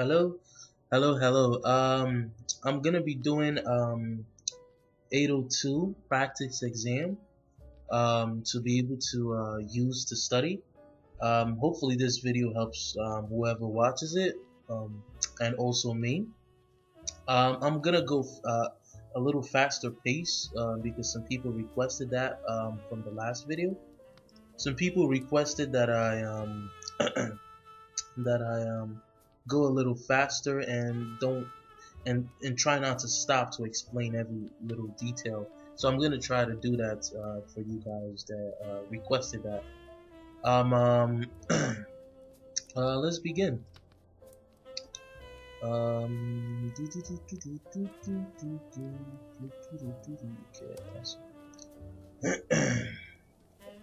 Hello, hello, hello. Um, I'm gonna be doing um 802 practice exam um to be able to uh, use to study. Um, hopefully this video helps um, whoever watches it um, and also me. Um, I'm gonna go uh, a little faster pace uh, because some people requested that um, from the last video. Some people requested that I um, that I um, go a little faster and don't and and try not to stop to explain every little detail. So I'm gonna try to do that uh, for you guys that uh, requested that. Um, um uh, let's begin. Um,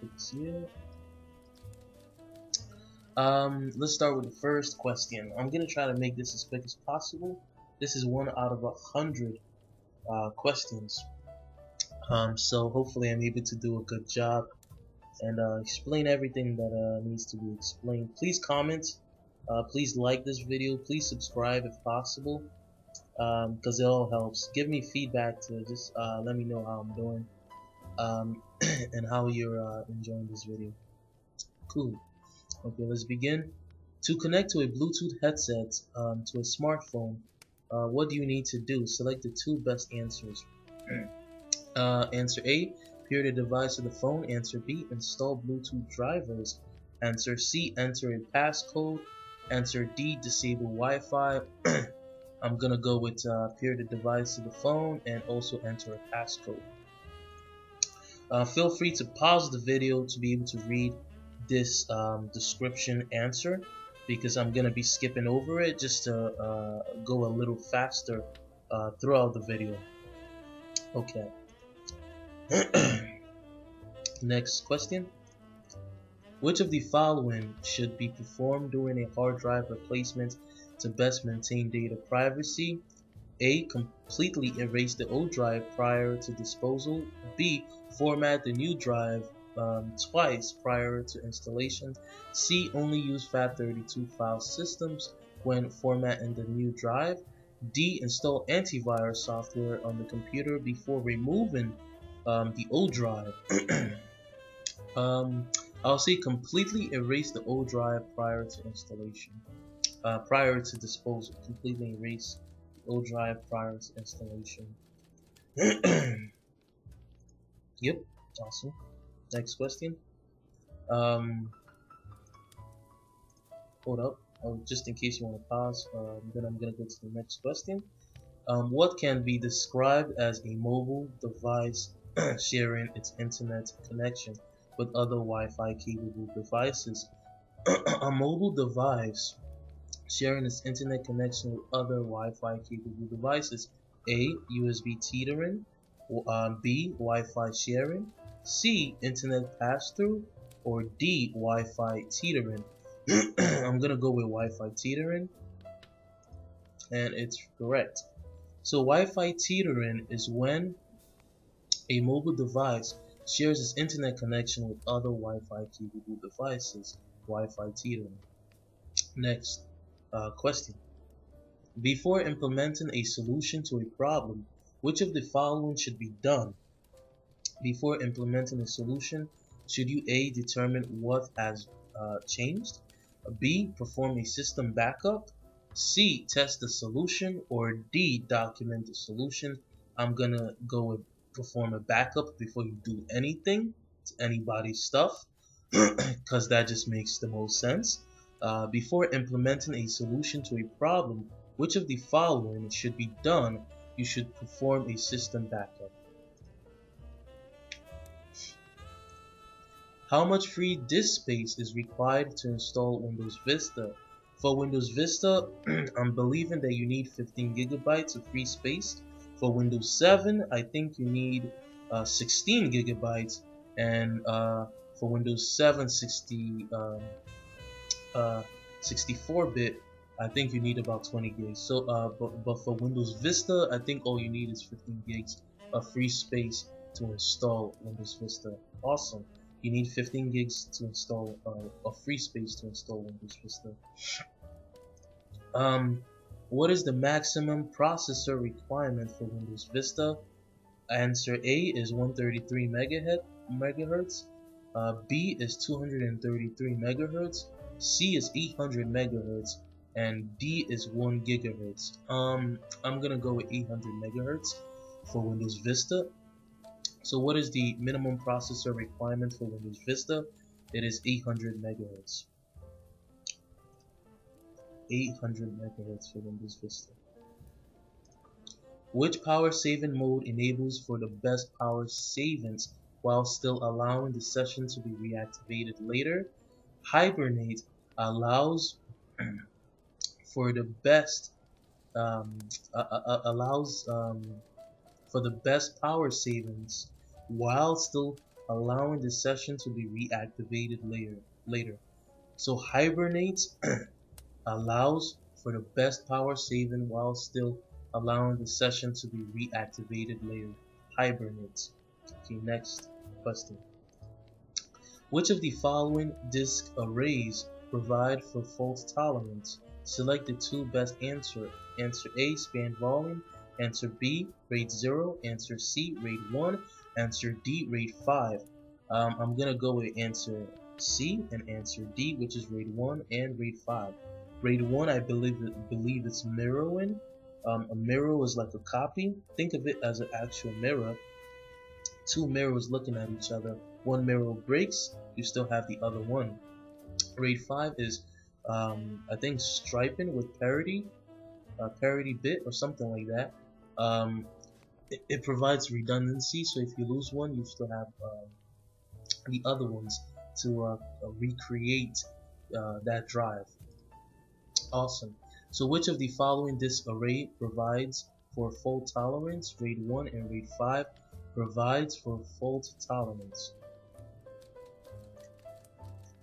okay, Um, let's start with the first question. I'm gonna try to make this as quick as possible. This is one out of a hundred uh, questions. Um, so hopefully I'm able to do a good job and uh, explain everything that uh, needs to be explained. Please comment. Uh, please like this video. Please subscribe if possible because um, it all helps. Give me feedback to just uh, let me know how I'm doing um, and how you're uh, enjoying this video. Cool. Okay, let's begin. To connect to a Bluetooth headset um, to a smartphone, uh, what do you need to do? Select the two best answers. uh, answer A, pair the device to the phone. Answer B, install Bluetooth drivers. Answer C, enter a passcode. Answer D, disable Wi-Fi. I'm gonna go with uh, pair the device to the phone and also enter a passcode. Uh, feel free to pause the video to be able to read this um, description answer because I'm gonna be skipping over it just to uh, go a little faster uh, throughout the video okay next question which of the following should be performed during a hard drive replacement to best maintain data privacy a. Completely erase the old drive prior to disposal. B. Format the new drive um, twice prior to installation. C. Only use FAT32 file systems when formatting the new drive. D. Install antivirus software on the computer before removing um, the old drive. um, I'll say completely erase the old drive prior to installation. Uh, prior to disposal. Completely erase the old drive prior to installation. yep, awesome. Next question. Um, hold up. Oh, just in case you want to pause, um, then I'm gonna go to the next question. Um, what can be described as a mobile device sharing its internet connection with other Wi-Fi capable devices? a mobile device sharing its internet connection with other Wi-Fi capable devices. A. USB tethering. Uh, B. Wi-Fi sharing. C. Internet pass-through. Or D. Wi-Fi tethering. I'm gonna go with Wi-Fi tethering. And it's correct. So Wi-Fi tethering is when a mobile device shares its internet connection with other Wi-Fi capable devices. Wi-Fi tethering. Next uh, question. Before implementing a solution to a problem, which of the following should be done? Before implementing a solution, should you A. Determine what has uh, changed, B. Perform a system backup, C. Test the solution, or D. Document the solution. I'm gonna go with perform a backup before you do anything to anybody's stuff because that just makes the most sense. Uh, before implementing a solution to a problem, which of the following should be done? You should perform a system backup. How much free disk space is required to install Windows Vista? For Windows Vista, I'm believing that you need 15 gigabytes of free space. For Windows 7, I think you need uh, 16 gigabytes, and uh, for Windows 7 60, um, uh, 64-bit, I think you need about 20 gigs. So, uh, but, but for Windows Vista, I think all you need is 15 gigs of free space to install Windows Vista. Awesome you need 15 gigs to install uh, of free space to install Windows Vista. Um, What is the maximum processor requirement for Windows Vista? Answer A is 133 megahertz. Uh, B is 233 megahertz. C is 800 megahertz. And D is 1 gigahertz. Um, I'm gonna go with 800 megahertz for Windows Vista. So what is the minimum processor requirement for Windows Vista? It is 800 megahertz. 800 megahertz for Windows Vista. Which power saving mode enables for the best power savings while still allowing the session to be reactivated later? Hibernate allows for the best um, uh, uh, allows um, for the best power savings while still allowing the session to be reactivated later. Later, so hibernate allows for the best power saving while still allowing the session to be reactivated later. Hibernate. Okay, next question. Which of the following disk arrays provide for fault tolerance? Select the two best answer. Answer A, span volume. Answer B, RAID 0. Answer C, RAID 1. Answer D, RAID 5. Um, I'm gonna go with answer C and answer D, which is RAID 1 and RAID 5. RAID 1, I believe believe it's mirroring. Um, a mirror is like a copy. Think of it as an actual mirror. Two mirrors looking at each other. One mirror breaks, you still have the other one. RAID 5 is, um, I think, striping with parity, a parity bit or something like that. Um, it, it, provides redundancy, so if you lose one, you still have um, the other ones to uh, recreate uh, that drive. Awesome. So which of the following disk array provides for fault tolerance? RAID 1 and RAID 5 provides for fault tolerance.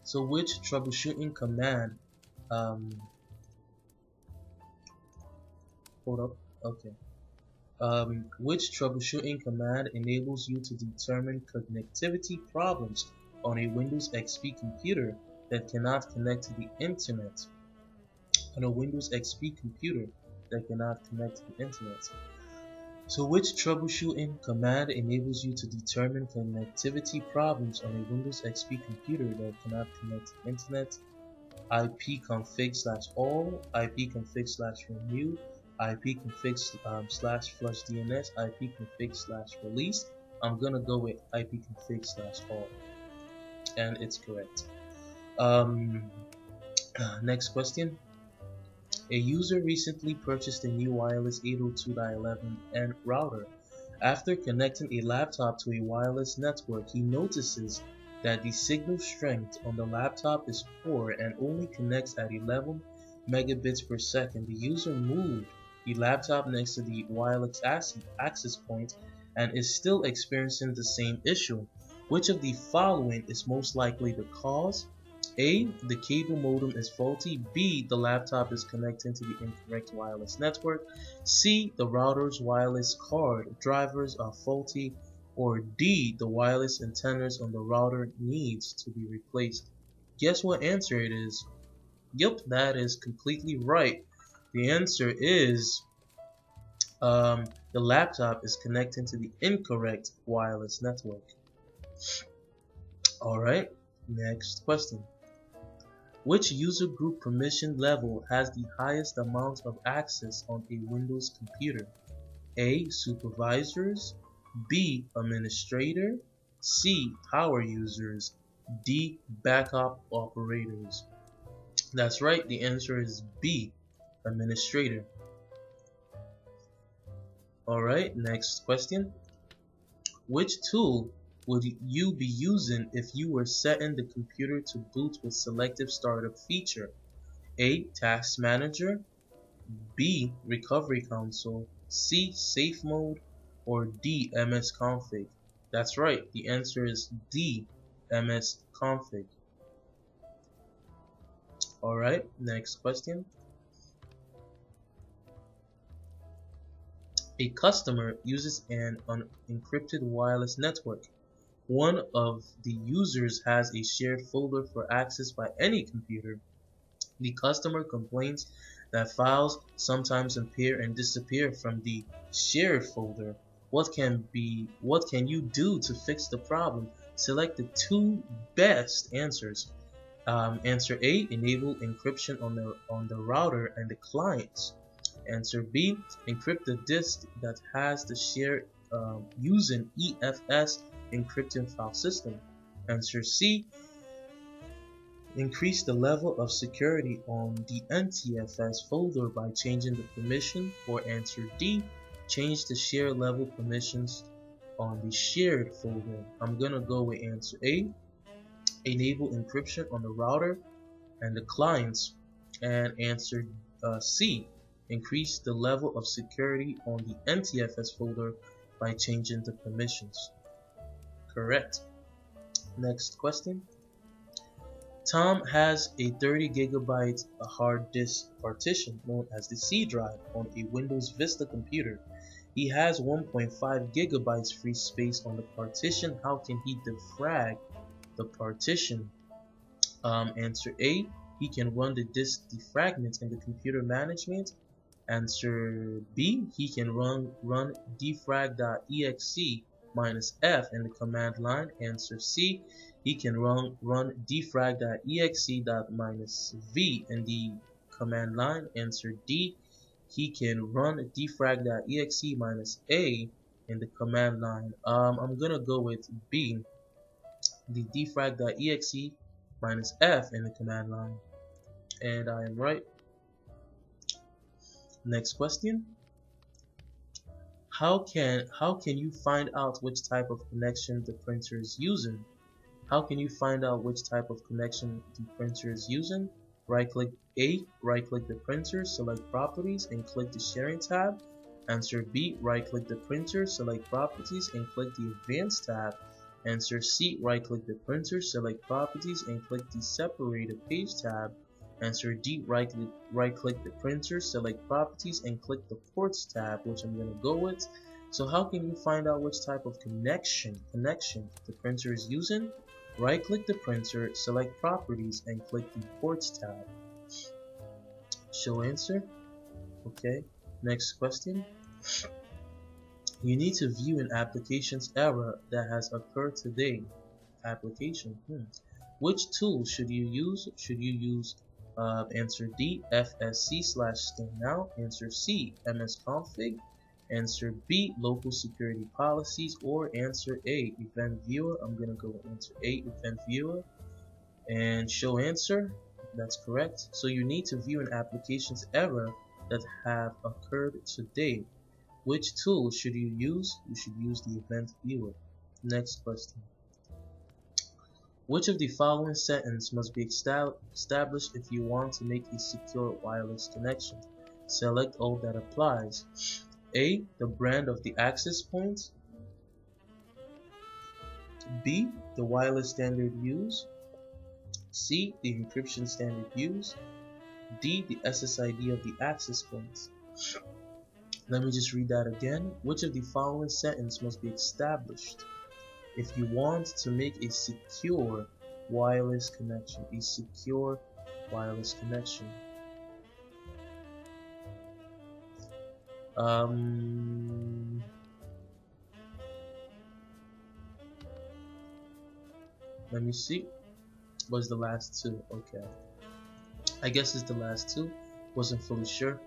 So which troubleshooting command um, hold up okay um, which troubleshooting command enables you to determine connectivity problems on a Windows XP computer that cannot connect to the internet on a Windows XP computer that cannot connect to the internet. So which troubleshooting command enables you to determine connectivity problems on a Windows XP computer that cannot connect to the internet? ipconfig slash all, ipconfig slash renew, ipconfig um, slash flush DNS, ipconfig slash release. I'm gonna go with ipconfig slash all, and it's correct. Um, next question. A user recently purchased a new wireless 802.11n router. After connecting a laptop to a wireless network, he notices that the signal strength on the laptop is poor and only connects at 11 megabits per second. The user moved the laptop next to the wireless access point and is still experiencing the same issue. Which of the following is most likely the cause? A. The cable modem is faulty. B. The laptop is connecting to the incorrect wireless network. C. The router's wireless card drivers are faulty. Or D. The wireless antennas on the router needs to be replaced. Guess what answer it is? Yep, that is completely right. The answer is um, the laptop is connecting to the incorrect wireless network. Alright, next question. Which user group permission level has the highest amount of access on a Windows computer? A. Supervisors B. Administrator C. Power users D. Backup operators That's right, the answer is B. Administrator Alright, next question. Which tool would you be using if you were setting the computer to boot with selective startup feature? A. Task Manager B. Recovery Console C. Safe Mode or D. MS Config? That's right, the answer is D. MS Config. Alright, next question. A customer uses an unencrypted wireless network one of the users has a shared folder for access by any computer. The customer complains that files sometimes appear and disappear from the shared folder. What can be what can you do to fix the problem? Select the two best answers. Um, answer A, enable encryption on the on the router and the clients. Answer B, encrypt the disk that has the shared um, using EFS encrypting file system. Answer C, increase the level of security on the NTFS folder by changing the permission. Or answer D, change the share level permissions on the shared folder. I'm gonna go with answer A, enable encryption on the router and the clients. And answer uh, C, increase the level of security on the NTFS folder by changing the permissions. Correct. Next question. Tom has a 30 gigabyte hard disk partition known as the C drive on a Windows Vista computer. He has 1.5 gigabytes free space on the partition. How can he defrag the partition? Um, answer A. He can run the disk defragment in the computer management. Answer B. He can run run defrag.exe minus F in the command line. Answer C he can run run defrag.exe minus v in the command line. Answer D. He can run defrag.exe minus a in the command line. Um, I'm gonna go with B. The defrag.exe minus f in the command line, and I am right. Next question. How can how can you find out which type of connection the printer is using? How can you find out which type of connection the printer is using? Right click A, right click the printer, select properties and click the sharing tab. Answer B, right click the printer, select properties and click the advanced tab. Answer C, right click the printer, select properties and click the separated page tab. Answer D, right click, right click the printer, select properties and click the ports tab, which I'm going to go with. So how can you find out which type of connection connection the printer is using? Right click the printer, select properties and click the ports tab. Show answer. Okay, next question. You need to view an application's error that has occurred today. Application. Hmm. Which tool should you use? Should you use uh, answer D, FSC slash now. Answer C, msconfig. Answer B, local security policies, or answer A, event viewer. I'm gonna go with answer A, event viewer, and show answer. That's correct. So you need to view an application's error that have occurred today. Which tool should you use? You should use the event viewer. Next question. Which of the following settings must be established if you want to make a secure wireless connection? Select all that applies. A. The brand of the access point. B. The wireless standard used. C. The encryption standard used. D. The SSID of the access points. Let me just read that again. Which of the following sentence must be established if you want to make a secure wireless connection? A secure wireless connection. Um, let me see. Was the last two? Okay. I guess it's the last two. Wasn't fully sure.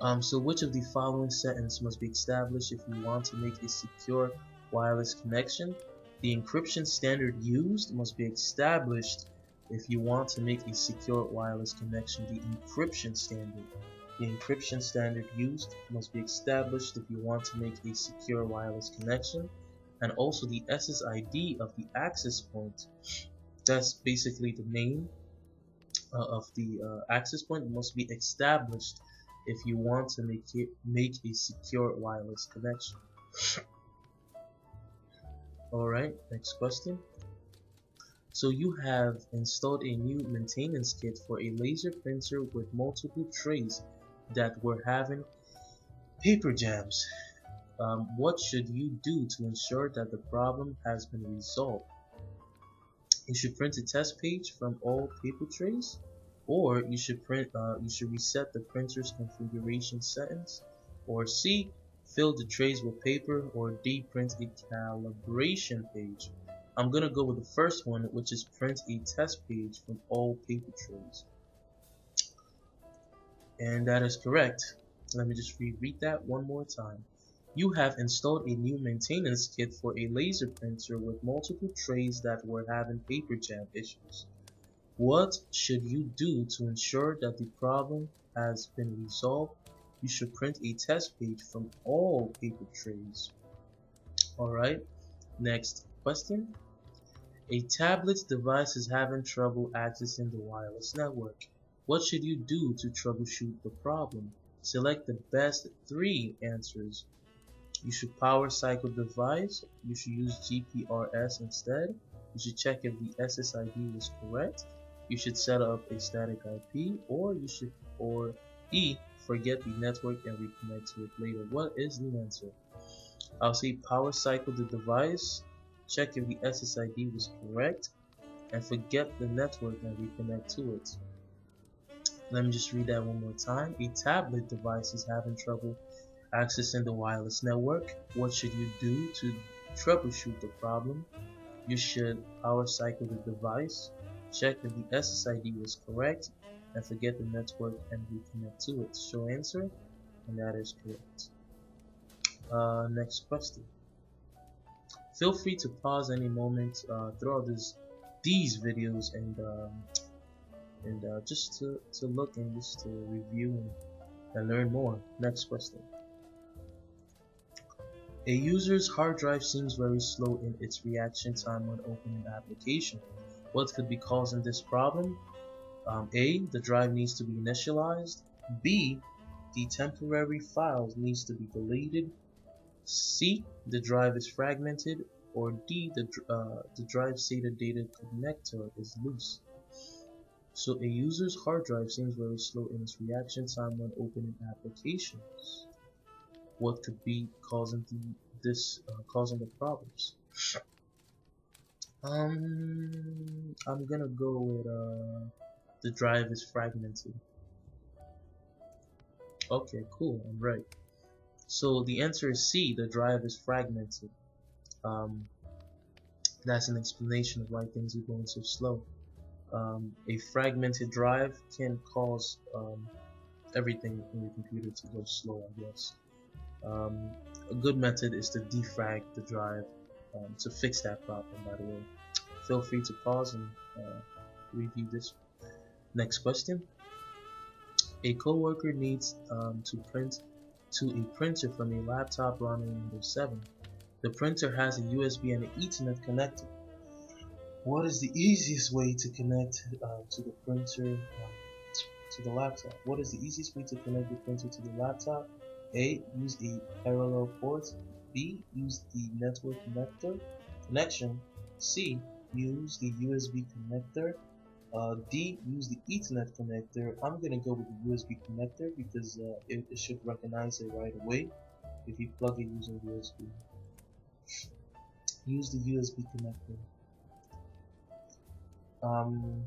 Um, so which of the following sentence must be established if you want to make a secure wireless connection? The encryption standard used must be established if you want to make a secure wireless connection. The encryption standard the encryption standard used must be established if you want to make a secure wireless connection and also the SSID of the access point. That's basically the name uh, of the uh, access point must be established if you want to make it make a secure wireless connection. Alright, next question. So you have installed a new maintenance kit for a laser printer with multiple trays that we're having paper jams. Um, what should you do to ensure that the problem has been resolved? You should print a test page from all paper trays. or you should print uh, you should reset the printer's configuration settings or C fill the trays with paper or D print a calibration page. I'm gonna go with the first one which is print a test page from all paper trays. And that is correct. Let me just reread that one more time. You have installed a new maintenance kit for a laser printer with multiple trays that were having paper jam issues. What should you do to ensure that the problem has been resolved? You should print a test page from all paper trays. Alright, next question. A tablet device is having trouble accessing the wireless network. What should you do to troubleshoot the problem? Select the best three answers. You should power cycle device. You should use GPRS instead. You should check if the SSID is correct you should set up a static IP or you should or E forget the network and reconnect to it later. What is the answer? I'll say power cycle the device, check if the SSID was correct, and forget the network and reconnect to it. Let me just read that one more time. A tablet device is having trouble accessing the wireless network. What should you do to troubleshoot the problem? You should power cycle the device, Check if the SSID was correct and forget the network and reconnect to it. Show answer and that is correct. Uh, next question. Feel free to pause any moment uh, throughout this, these videos and um, and uh, just to, to look and just to review and, and learn more. Next question. A user's hard drive seems very slow in its reaction time when opening an application. What could be causing this problem? Um, A. The drive needs to be initialized. B. The temporary files needs to be deleted. C. The drive is fragmented. Or D. The, uh, the drive SATA data connector is loose. So a user's hard drive seems very slow in its reaction time when opening applications. What could be causing the, this uh, causing the problems? Um, I'm gonna go with uh, the drive is fragmented. Okay, cool. I'm right. So the answer is C. The drive is fragmented. Um, that's an explanation of why things are going so slow. Um, a fragmented drive can cause um, everything in your computer to go slow, I guess. Um, a good method is to defrag the drive um, to fix that problem by the way feel free to pause and uh, review this next question a coworker needs um, to print to a printer from a laptop running Windows 7 the printer has a USB and an Ethernet connector what is the easiest way to connect uh, to the printer um, to the laptop what is the easiest way to connect the printer to the laptop a. Use a parallel port. B. Use the network connector connection. C. Use the USB connector. Uh, D. Use the Ethernet connector. I'm gonna go with the USB connector because uh, it, it, should recognize it right away if you plug it using USB. Use the USB connector. Um,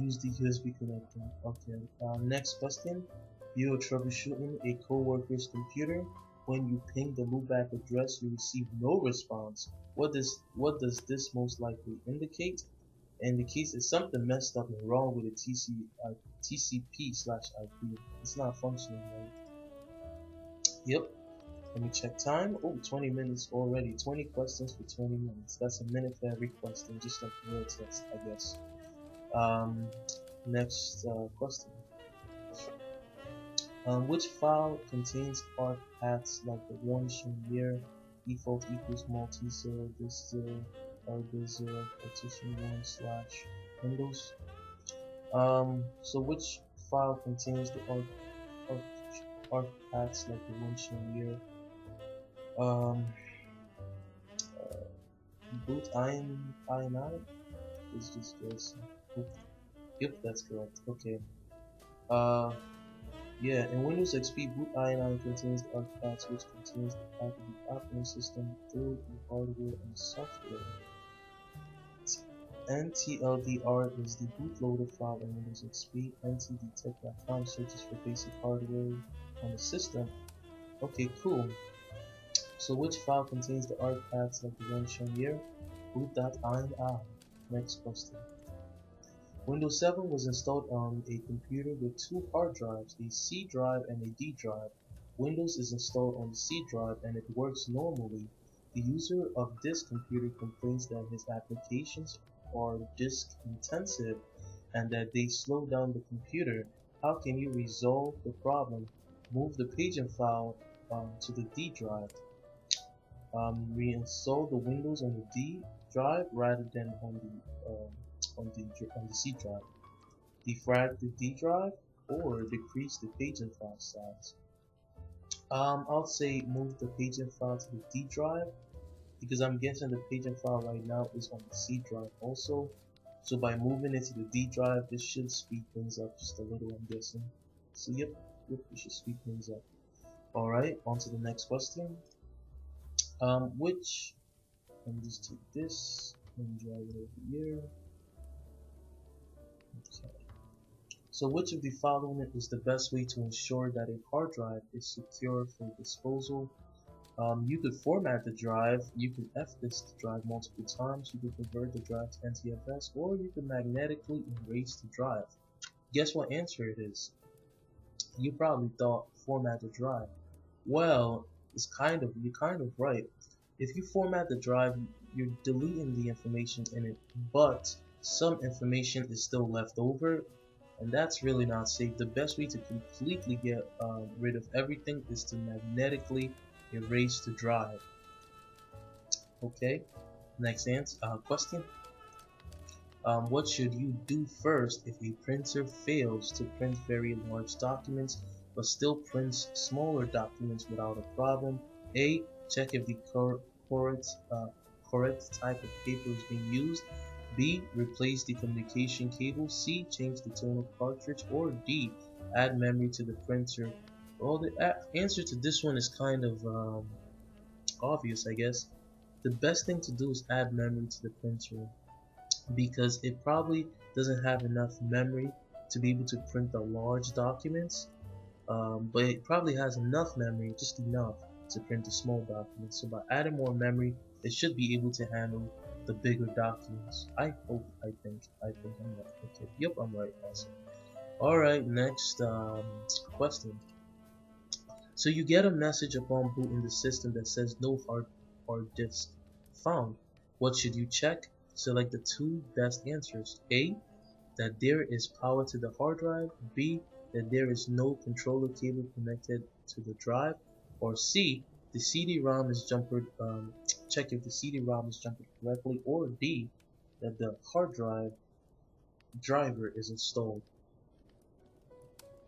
use the USB connector. Okay. Uh, next question. You are troubleshooting a coworker's computer. When you ping the loopback address, you receive no response. What does what does this most likely indicate? It indicates that something messed up and wrong with the TC, uh, TCP slash IP. It's not functioning right. Yep. Let me check time. Oh, 20 minutes already. 20 questions for 20 minutes. That's a minute for every question, just like the real test, I guess. Um, next uh, question. Um, which file contains arc paths like the one shown here? Default equals multi zero, disk zero, zero, partition one slash windows. Um, so which file contains the arc, arc, arc paths like the one shown here? Um, uh, boot in ini is just this. Yep, that's correct. Okay. Uh, yeah, in Windows XP, boot ini contains the ARC paths which contains the path of the operating system through the hardware and software. NTLDR is the bootloader file in Windows XP. NTDetect.com searches for basic hardware on the system. Okay, cool. So which file contains the arc paths like the one shown here? boot.ini. Next question. Windows 7 was installed on a computer with two hard drives, a C drive and a D drive. Windows is installed on the C drive and it works normally. The user of this computer complains that his applications are disk intensive and that they slow down the computer. How can you resolve the problem? Move the paging file um, to the D drive. Um, reinstall the Windows on the D drive rather than on the um, on the on the C drive. Defrag the D drive or decrease the paging file size. Um, I'll say move the paging file to the D drive because I'm guessing the paging file right now is on the C drive also. So by moving it to the D drive, this should speed things up just a little, I'm guessing. So yep, yep, it should speed things up. Alright, on to the next question. Um, which, let me just take this and drag it over here. Okay. So which of the following is the best way to ensure that a hard drive is secure for disposal? Um, you could format the drive, you could F-disk the drive multiple times, you could convert the drive to NTFS, or you could magnetically erase the drive. Guess what answer it is? You probably thought format the drive. Well, it's kind of, you're kind of right. If you format the drive, you're deleting the information in it, but some information is still left over and that's really not safe. The best way to completely get um, rid of everything is to magnetically erase the drive. Okay, next answer, uh, question. Um, what should you do first if a printer fails to print very large documents but still prints smaller documents without a problem? A. Check if the cor correct, uh, correct type of paper is being used. B. Replace the communication cable. C. Change the toner cartridge. Or D. Add memory to the printer. Well, the answer to this one is kind of um, obvious, I guess. The best thing to do is add memory to the printer because it probably doesn't have enough memory to be able to print the large documents, um, but it probably has enough memory, just enough, to print the small documents. So by adding more memory, it should be able to handle the bigger documents. I hope, I think, I think I'm right. Okay, yep, I'm right. Awesome. Alright, next um, question. So you get a message upon booting the system that says no hard, hard disk found. What should you check? Select the two best answers. A. That there is power to the hard drive. B. That there is no controller cable connected to the drive. Or C the CD-ROM is jumpered, um, check if the CD-ROM is jumpered correctly, or D, that the hard drive driver is installed.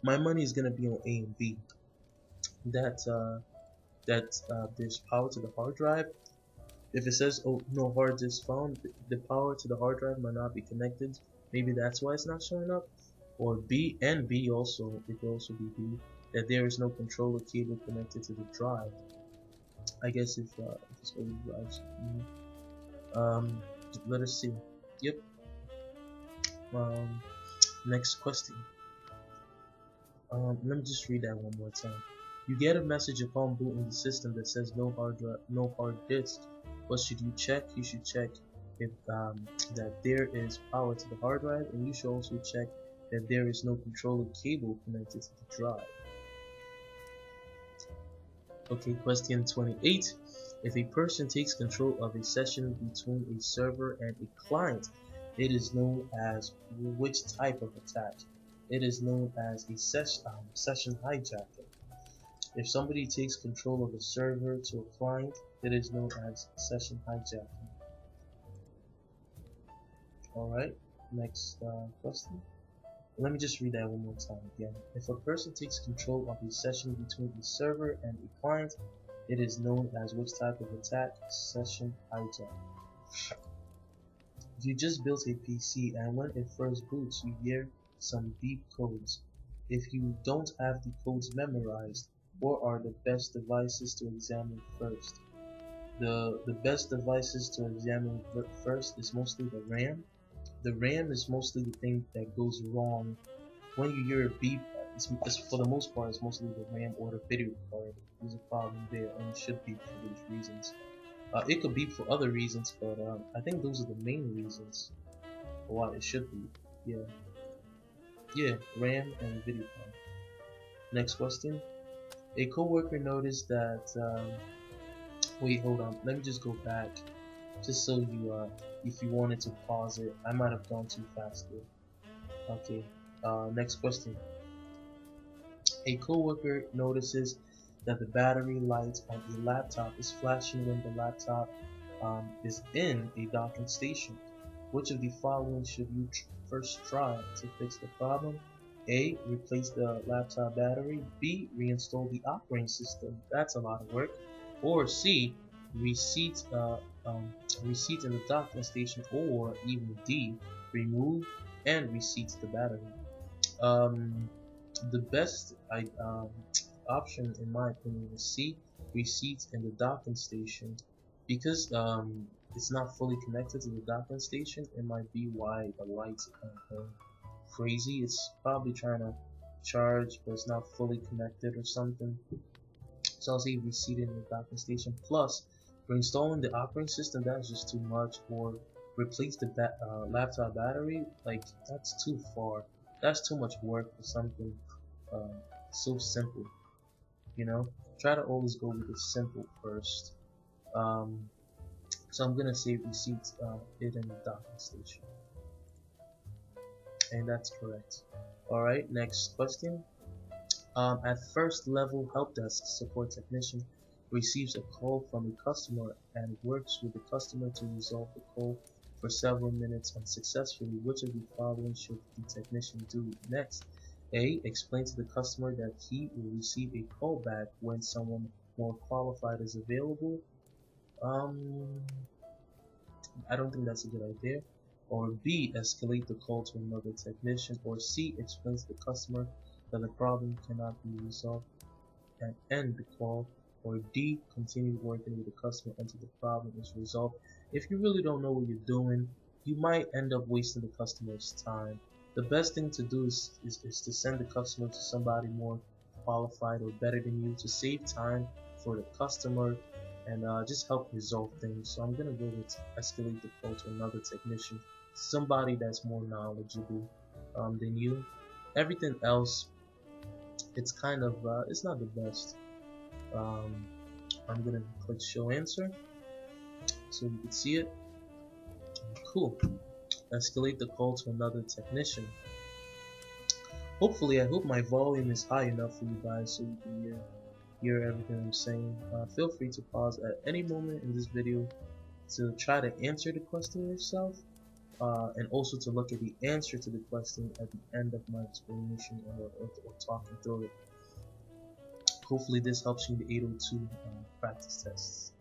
My money is gonna be on A and B. That uh, that uh, there's power to the hard drive. If it says oh no hard disk found, the power to the hard drive might not be connected. Maybe that's why it's not showing up. Or B and B also, it could also be B, that there is no controller cable connected to the drive. I guess if, uh, if it's overdrives. Mm -hmm. Um, let us see. Yep. Um, next question. Um, let me just read that one more time. You get a message upon booting the system that says no hard drive, no hard disk. What should you check? You should check if um, that there is power to the hard drive, and you should also check that there is no controller cable connected to the drive. Okay, question 28. If a person takes control of a session between a server and a client, it is known as which type of attack? It is known as a ses um, session hijacking. If somebody takes control of a server to a client, it is known as session hijacking. Alright, next uh, question. Let me just read that one more time again. If a person takes control of a session between a server and a client, it is known as which type of attack? Session hijack. You just built a PC and when it first boots you hear some beep codes. If you don't have the codes memorized, what are the best devices to examine first? The, the best devices to examine first is mostly the RAM the RAM is mostly the thing that goes wrong when you hear a beep. It's, it's, for the most part, it's mostly the RAM or the video card. There's a problem there, and should be for those reasons. Uh, it could be for other reasons, but um, I think those are the main reasons why it should be. Yeah. Yeah, RAM and video card. Next question. A coworker noticed that. Um, wait, hold on. Let me just go back, just so you, uh, if you wanted to pause it, I might have gone too fast. Okay. Uh, next question. A coworker notices that the battery light on a laptop is flashing when the laptop um, is in a docking station. Which of the following should you tr first try to fix the problem? A. Replace the laptop battery. B. Reinstall the operating system. That's a lot of work. Or C. Reseat, uh, um, reseat in the docking station. Or even D. Remove and reseat the battery. Um, the best I, um, option, in my opinion, is C, receipts in the docking station. Because um, it's not fully connected to the docking station, it might be why the lights are going crazy. It's probably trying to charge, but it's not fully connected or something. So I'll say receipt in the docking station. Plus, for installing the operating system, that's just too much. Or replace the ba uh, laptop battery, like that's too far. That's too much work for something uh, so simple you know try to always go with the simple first um, so I'm gonna save receipts uh, hidden in the docking station and that's correct alright next question um, at first level help desk support technician receives a call from a customer and works with the customer to resolve the call for several minutes unsuccessfully which of the following should the technician do next a. Explain to the customer that he will receive a callback when someone more qualified is available. Um, I don't think that's a good idea. Or B. Escalate the call to another technician. Or C. Explain to the customer that the problem cannot be resolved and end the call. Or D. Continue working with the customer until the problem is resolved. If you really don't know what you're doing, you might end up wasting the customer's time the best thing to do is, is, is to send the customer to somebody more qualified or better than you to save time for the customer and uh, just help resolve things. So I'm gonna go with escalate the call to another technician, somebody that's more knowledgeable um, than you. Everything else, it's kind of uh, it's not the best. Um, I'm gonna click show answer so you can see it. Cool escalate the call to another technician. Hopefully, I hope my volume is high enough for you guys so you can hear, hear everything I'm saying. Uh, feel free to pause at any moment in this video to try to answer the question yourself uh, and also to look at the answer to the question at the end of my explanation or, or, or talking through it. Hopefully this helps you in the 802 uh, practice tests.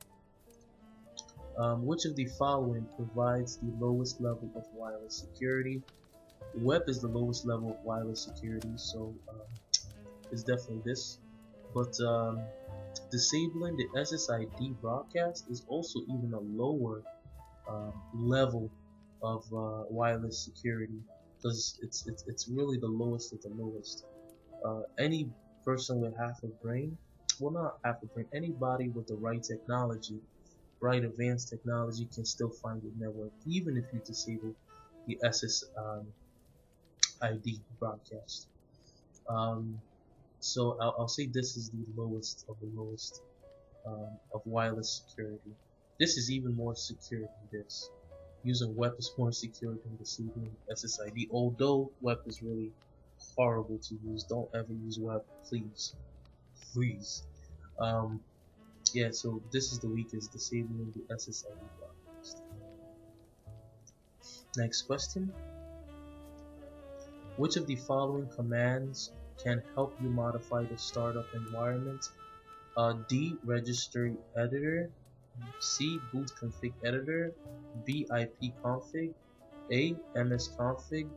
Um, which of the following provides the lowest level of wireless security? WEP is the lowest level of wireless security, so um, it's definitely this. But um, disabling the SSID broadcast is also even a lower um, level of uh, wireless security because it's, it's it's really the lowest of the lowest. Uh, any person with half a brain, well not half a brain, anybody with the right technology right advanced technology can still find your network even if you disable the SSID um, broadcast. Um, so I'll, I'll, say this is the lowest of the lowest um, of wireless security. This is even more secure than this. Using WEP is more secure than disabling SSID. Although WEP is really horrible to use, don't ever use WEP, please, please. Um, yeah, so this is the weakest, disabling the SSID. Next question. Which of the following commands can help you modify the startup environment? Uh, D. Registry editor. C. Boot config editor. B. IP config. A. MS config.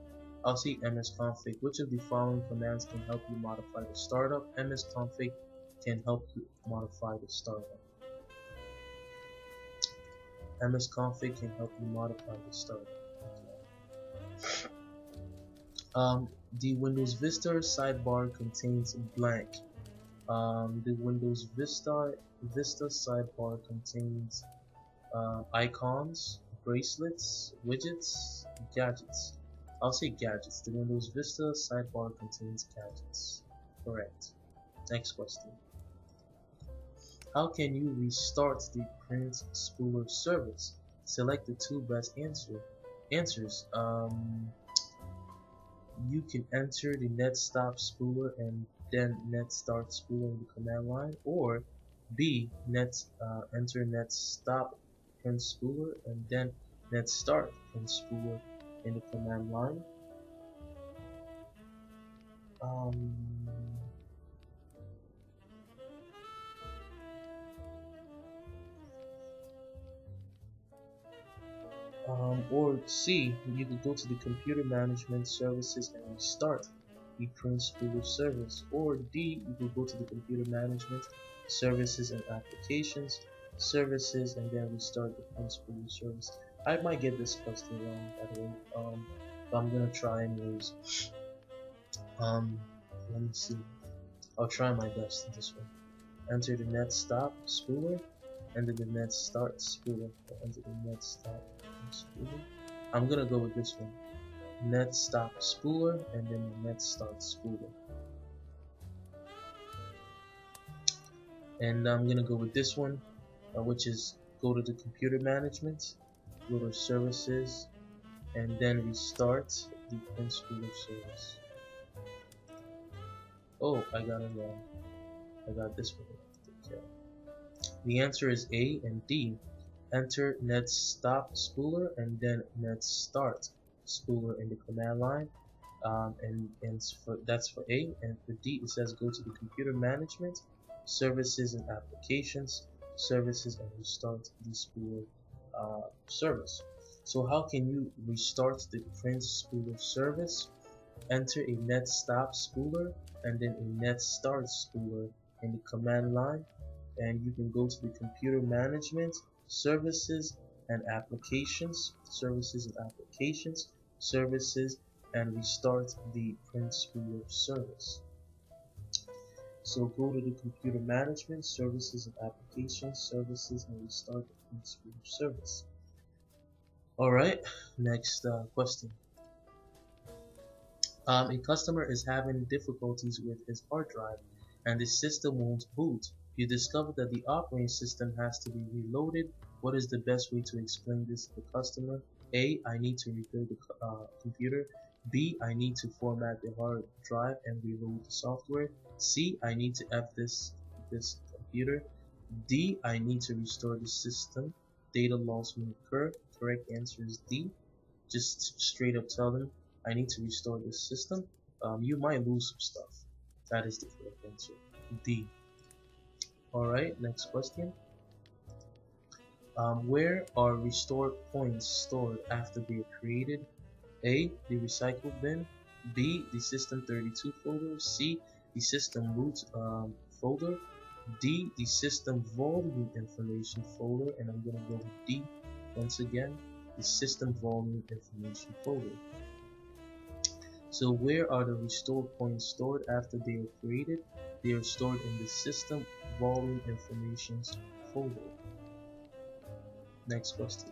I'll say MS config. Which of the following commands can help you modify the startup? MS config can help you modify the startup. MS config can help you modify the startup. Um, the Windows Vista sidebar contains blank. Um, the Windows Vista Vista sidebar contains uh, icons, bracelets, widgets, gadgets. I'll say gadgets. The Windows Vista sidebar contains gadgets. Correct. Next question. How can you restart the print spooler service? Select the two best answer answers. Um, you can enter the net stop spooler and then net start spooler in the command line, or B net uh, enter net stop print spooler and then net start print spooler in the command line. Um, Um, or C, you could go to the computer management services and restart the print spooler service. Or D, you could go to the computer management services and applications services and then restart the print spooler service. I might get this question wrong by the way, um, but I'm gonna try anyways. Um, let me see. I'll try my best in this one. Enter the net stop spooler, enter the net start spooler, enter the net stop spooler. I'm gonna go with this one. Net stop spooler and then net start spooler. And I'm gonna go with this one, uh, which is go to the computer management, go to services, and then restart the spooler service. Oh, I got it wrong. I got this one. Okay. The answer is A and D enter net stop spooler and then net start spooler in the command line. Um, and, and for, that's for A. And for D it says go to the computer management services and applications services and restart the spooler uh, service. So how can you restart the print spooler service? Enter a net stop spooler and then a net start spooler in the command line. And you can go to the computer management services and applications, services and applications, services, and restart the print spooler service. So go to the computer management, services and applications, services, and restart the print spooler service. Alright, next uh, question. Um, a customer is having difficulties with his hard drive and the system won't boot. You discover that the operating system has to be reloaded. What is the best way to explain this to the customer? A. I need to rebuild the uh, computer. B. I need to format the hard drive and reload the software. C. I need to F this this computer. D. I need to restore the system. Data loss may occur. Correct answer is D. Just straight up tell them I need to restore the system. Um, you might lose some stuff. That is the correct answer. D. Alright, next question. Um, where are restored points stored after they are created? A. The recycle bin. B. The system32 folder. C. The system root um, folder. D. The system volume information folder. And I'm gonna go with D once again. The system volume information folder. So where are the restored points stored after they are created? They are stored in the system volume information folder. Next question.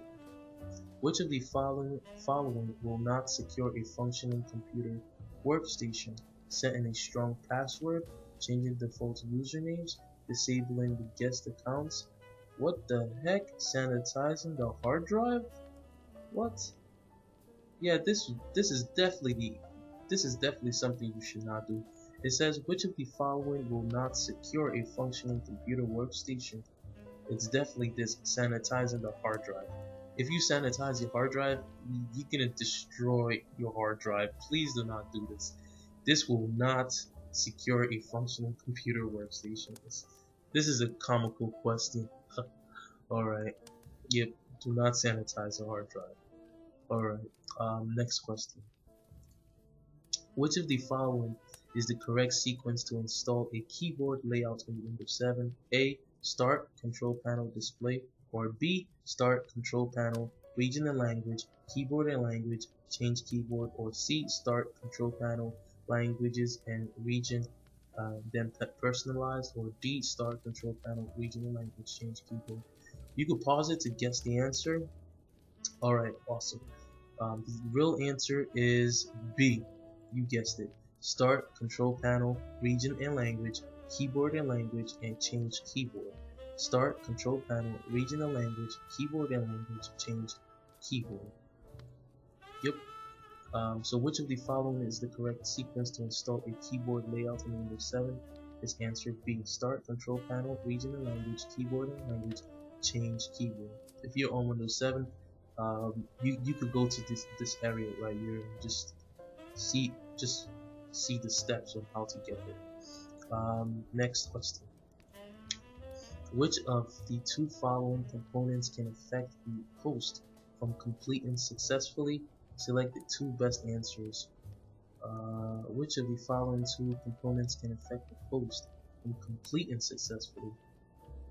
Which of the following, following will not secure a functioning computer workstation? Setting a strong password, changing default usernames, disabling the guest accounts. What the heck? Sanitizing the hard drive? What? Yeah, this this is definitely the this is definitely something you should not do. It says which of the following will not secure a functioning computer workstation? It's definitely this sanitizing the hard drive. If you sanitize your hard drive, you're gonna destroy your hard drive. Please do not do this. This will not secure a functional computer workstation. This, is a comical question. Alright. Yep, do not sanitize a hard drive. Alright, um, next question. Which of the following is the correct sequence to install a keyboard layout in Windows 7? A. Start Control Panel Display or B. Start Control Panel region and language, keyboard and language, change keyboard, or C, start control panel, languages and region, uh, then personalized, or D, start control panel, region and language, change keyboard. You could pause it to guess the answer. Alright, awesome. Um, the real answer is B. You guessed it. Start control panel, region and language, keyboard and language, and change keyboard. Start control panel, region and language, keyboard and language, change keyboard. Yep. Um, so which of the following is the correct sequence to install a keyboard layout in Windows 7? Is answer B. Start control panel, region and language, keyboard and language, change keyboard. If you're on Windows 7, um, you you could go to this this area right here and just see just see the steps of how to get there. Um, next question. Which of the two following components can affect the post from completing successfully? Select the two best answers. Uh, which of the following two components can affect the post from completing successfully?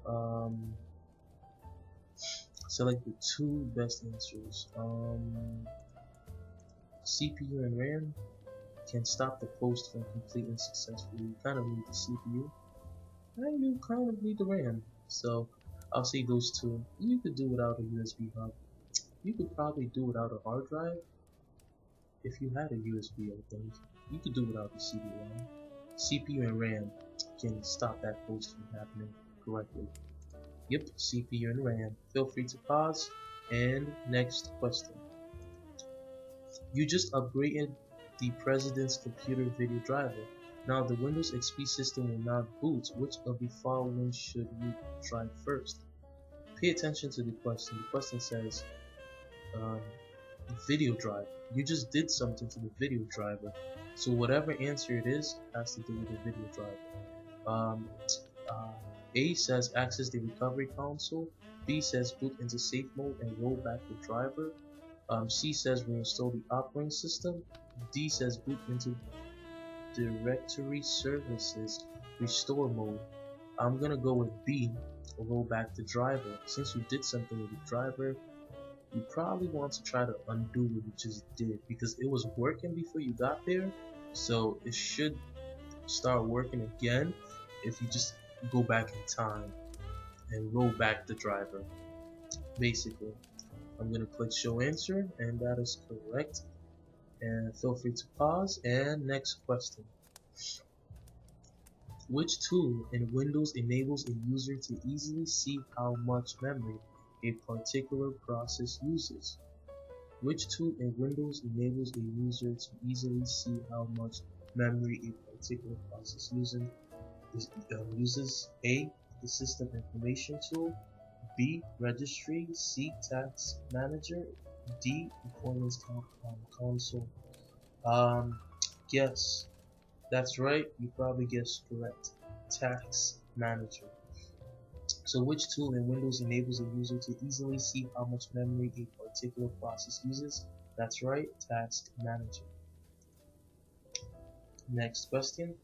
Um, select the two best answers. Um, CPU and RAM can stop the post from completing successfully. You kind of need the CPU, and you kind of need the RAM. So I'll say those two. You could do without a USB hub. You could probably do without a hard drive. If you had a USB, I think you could do without the CD-ROM. CPU and RAM can stop that post from happening correctly. Yep, CPU and RAM. Feel free to pause. And next question. You just upgraded the president's computer video driver. Now the Windows XP system will not boot. Which of the following should you try first? Pay attention to the question. The question says, um, video drive. You just did something to the video driver. So whatever answer it is has to do with the video driver. Um, uh, a says access the recovery console. B says boot into safe mode and roll back the driver. Um, C says reinstall the operating system. D says boot into directory services restore mode. I'm gonna go with B, roll back the driver. Since you did something with the driver, you probably want to try to undo what you just did because it was working before you got there. So it should start working again if you just go back in time and roll back the driver. Basically, I'm gonna click show answer and that is correct. And feel free to pause and next question. Which tool in Windows enables a user to easily see how much memory a particular process uses? Which tool in Windows enables a user to easily see how much memory a particular process using um, uses A. The System Information Tool B. Registry C. Task Manager D. Performance um, Console um, Yes, that's right, you probably guessed correct. Task Manager. So which tool in Windows enables a user to easily see how much memory a particular process uses? That's right, Task Manager. Next question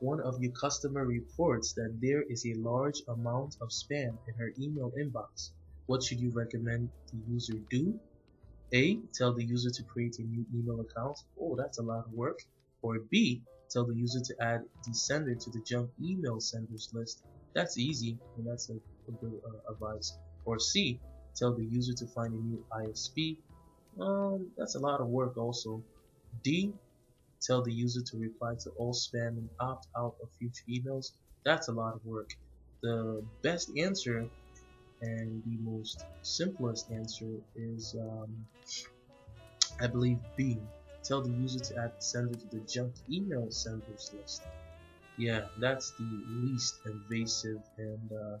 one of your customer reports that there is a large amount of spam in her email inbox. What should you recommend the user do? A. Tell the user to create a new email account. Oh, that's a lot of work. Or B. Tell the user to add the sender to the junk email senders list. That's easy, and that's a, a good uh, advice. Or C. Tell the user to find a new ISP. Um, that's a lot of work also. D tell the user to reply to all spam and opt out of future emails, that's a lot of work. The best answer and the most simplest answer is, um, I believe, B. Tell the user to add the sender to the junk email senders list. Yeah, that's the least invasive and uh,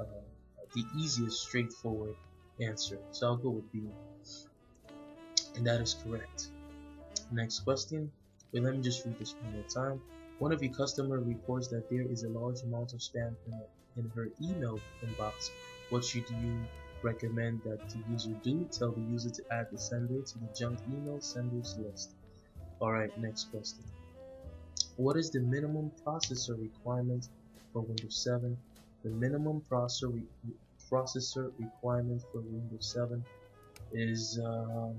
uh, the easiest, straightforward answer. So I'll go with B. And that is correct. Next question. Wait, let me just read this one more time. One of your customer reports that there is a large amount of spam in, in her email inbox. What should you recommend that the user do? Tell the user to add the sender to the junk email senders list. Alright, next question. What is the minimum processor requirement for Windows 7? The minimum processor re processor requirement for Windows 7 is um,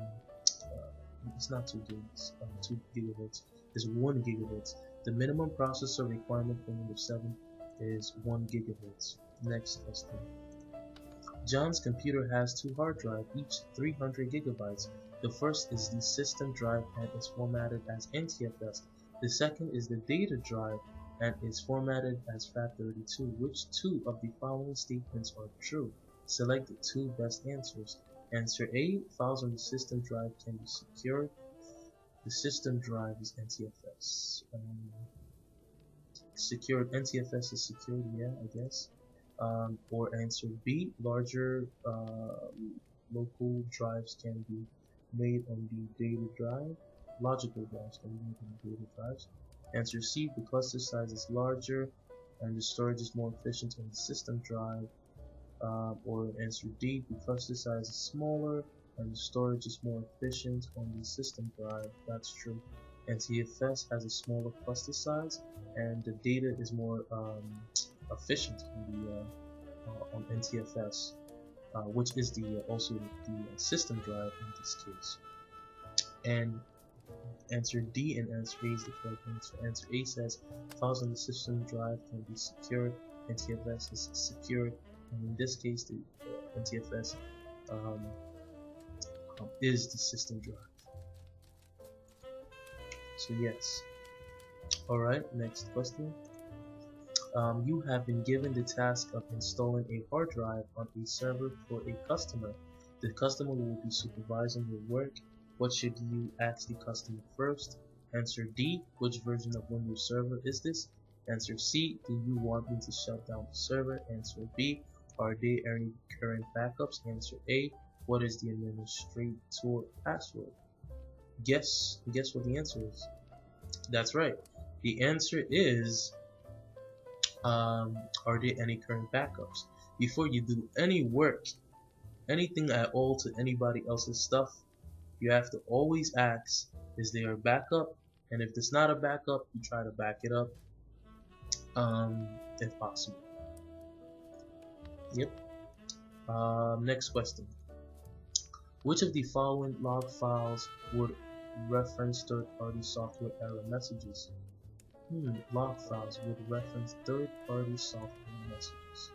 it's not 2 gigs, uh, 2 gigabytes, it's 1 gigabytes. The minimum processor requirement for Windows 7 is 1 gigabytes. Next question. John's computer has two hard drives, each 300 gigabytes. The first is the system drive and is formatted as NTFS. The second is the data drive and is formatted as FAT32. Which two of the following statements are true? Select the two best answers. Answer A. Files on the system drive can be secured. The system drive is NTFS. Um, secured NTFS is secured, yeah, I guess. Um, or answer B. Larger uh, local drives can be made on the data drive. Logical drives can be made on the data drives. Answer C, the cluster size is larger and the storage is more efficient on the system drive. Um, or answer D, the size is smaller and the storage is more efficient on the system drive. That's true. NTFS has a smaller cluster size and the data is more um, efficient on the uh, uh, on NTFS, uh, which is the uh, also the uh, system drive in this case. And answer D and answer A is the correct answer. Answer A says files on the system drive can be secured. NTFS is secured, in this case, the uh, NTFS um, um, is the system drive. So yes. Alright, next question. Um, you have been given the task of installing a hard drive on a server for a customer. The customer will be supervising your work what should you ask the customer first? Answer D. Which version of Windows Server is this? Answer C. Do you want me to shut down the server? Answer B. Are there any current backups? Answer A. What is the administrator password? Guess guess what the answer is. That's right. The answer is um, are there any current backups? Before you do any work, anything at all to anybody else's stuff, you have to always ask, is there a backup? And if there's not a backup, you try to back it up, um, if possible. Yep. Um, next question. Which of the following log files would reference third-party software error messages? Hmm, log files would reference third-party software messages.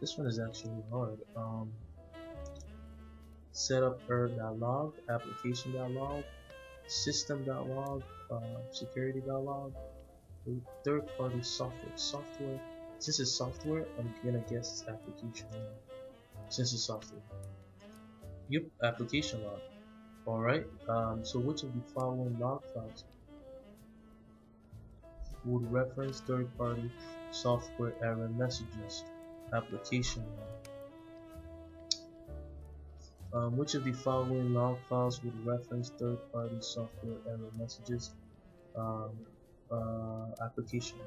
This one is actually hard. Um, setup error.log, application.log, system.log, uh, security.log, third-party software. Software. Since it's software, I'm gonna guess it's application. Since it's software. Yep, application log. Alright, um, so which of the following log files would reference third-party software error messages? Application log. Um, which of the following log files would reference third-party software error messages? Um, uh, application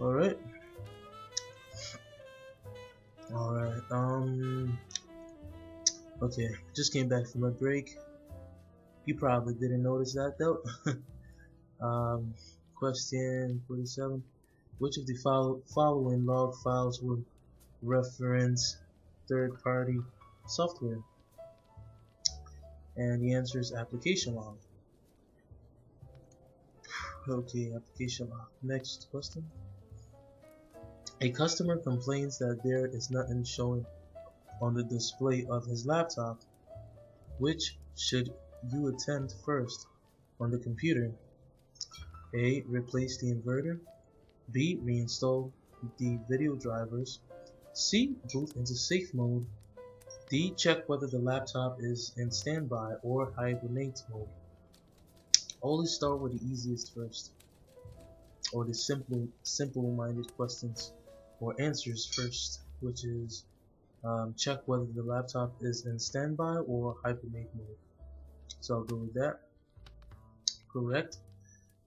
Alright. Alright, um... Okay, just came back from a break. You probably didn't notice that though. um, question 47. Which of the follow following log files would reference third-party software? And the answer is application log. Okay, application log. Next question. A customer complains that there is nothing showing on the display of his laptop. Which should you attempt first on the computer? A. Replace the inverter. B. Reinstall the video drivers. C. Boot into safe mode. D. Check whether the laptop is in standby or hibernate mode. Always start with the easiest first, or the simple, simple-minded questions or answers first, which is um, check whether the laptop is in standby or hibernate mode. So I'll go with that. Correct.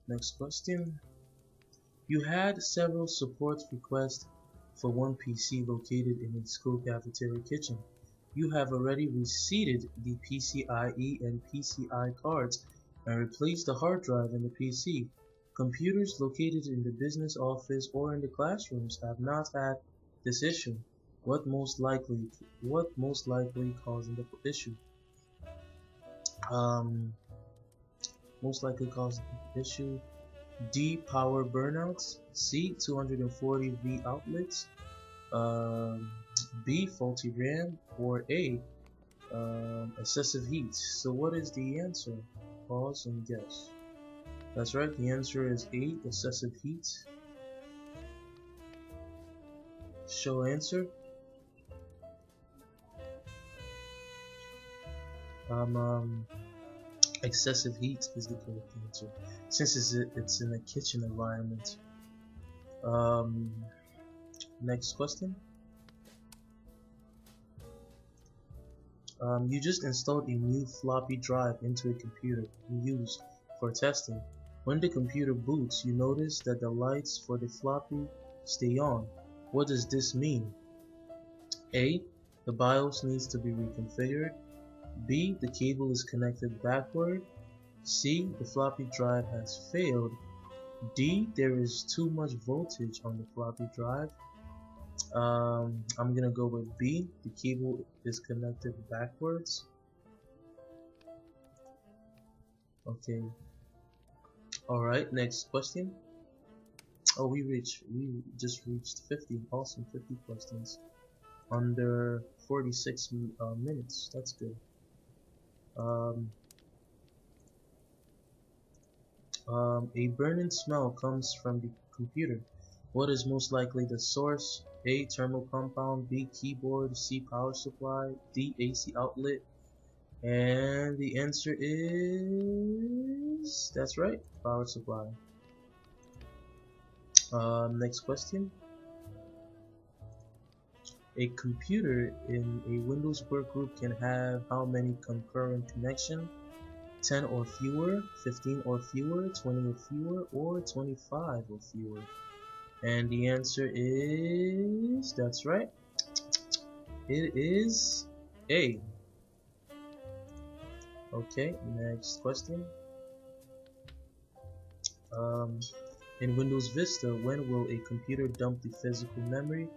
Next question. You had several support requests for one PC located in the school cafeteria kitchen. You have already reseated the PCIe and PCI cards and replaced the hard drive in the PC. Computers located in the business office or in the classrooms have not had this issue? What most likely what most likely causing the issue? Um, most likely causing the issue. D power burnouts. C 240 V outlets. Um, B faulty RAM or A um, excessive heat. So what is the answer? Pause and guess. That's right, the answer is 8, excessive heat. Show answer. Um, um, excessive heat is the correct answer. Since it's, it's in a kitchen environment. Um, next question. Um, you just installed a new floppy drive into a computer you use for testing. When the computer boots, you notice that the lights for the floppy stay on. What does this mean? A. The BIOS needs to be reconfigured. B. The cable is connected backward. C. The floppy drive has failed. D. There is too much voltage on the floppy drive. Um, I'm gonna go with B. The cable is connected backwards. Okay. Alright, next question. Oh, we reached, we just reached 50. Awesome, 50 questions. Under 46 uh, minutes. That's good. Um, um, a burning smell comes from the computer. What is most likely the source? A. Thermal compound. B. Keyboard. C. Power supply. D. AC outlet. And the answer is... That's right. Power supply. Um, next question. A computer in a Windows workgroup can have how many concurrent connection? 10 or fewer, 15 or fewer, 20 or fewer, or 25 or fewer. And the answer is, that's right, it is A. Okay, next question. Um, in Windows Vista, when will a computer dump the physical memory?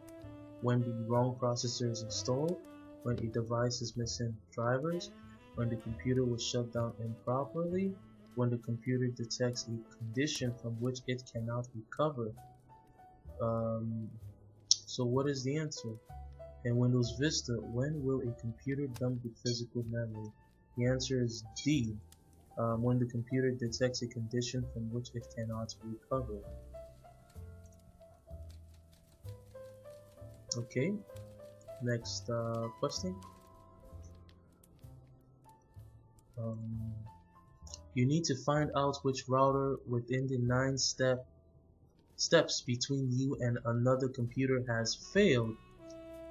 When the wrong processor is installed? When a device is missing drivers? When the computer was shut down improperly? When the computer detects a condition from which it cannot recover? Um, so what is the answer? In Windows Vista, when will a computer dump the physical memory? The answer is D. Um, when the computer detects a condition from which it cannot recover. Okay, next uh, question. Um, you need to find out which router within the 9 step steps between you and another computer has failed,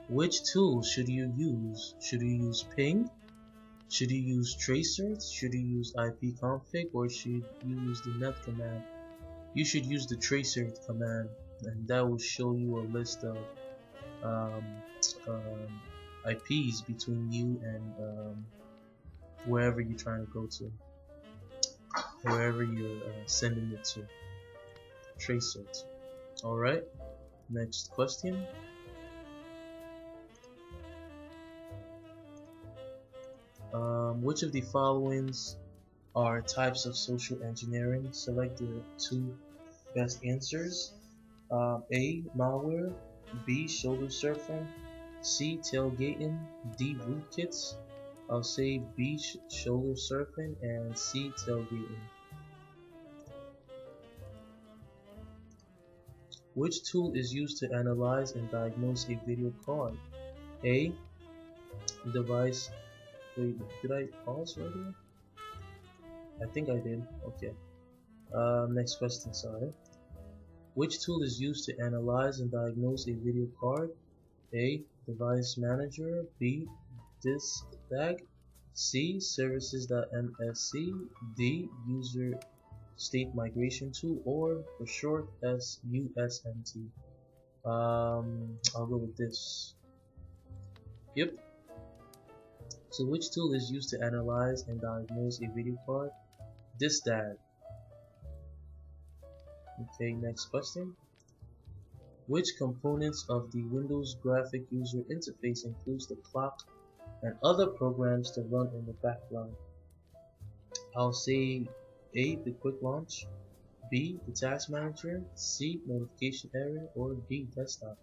which tool should you use? Should you use ping? Should you use tracert? Should you use ipconfig? Or should you use the net command? You should use the tracert command and that will show you a list of um, um, IPs between you and um, wherever you're trying to go to, wherever you're uh, sending it to trace it. Alright, next question. Um, which of the followings are types of social engineering? Select the two best answers. Uh, A. Malware B. Shoulder surfing C. Tailgating D. Rootkits I'll say B. Shoulder surfing and C. Tailgating Which tool is used to analyze and diagnose a video card? A. Device. Wait, did I pause right here? I think I did. Okay. Um, next question, sorry. Which tool is used to analyze and diagnose a video card? A. Device Manager. B. Disk Bag. C. Services.msc. D. User state migration tool or for short SUSMT. Um, I'll go with this. Yep. So which tool is used to analyze and diagnose a video card? DxDiag. Okay, next question. Which components of the Windows graphic user interface includes the clock and other programs that run in the background? I'll say A. The quick launch B. The task manager C. Notification area or D. Desktop.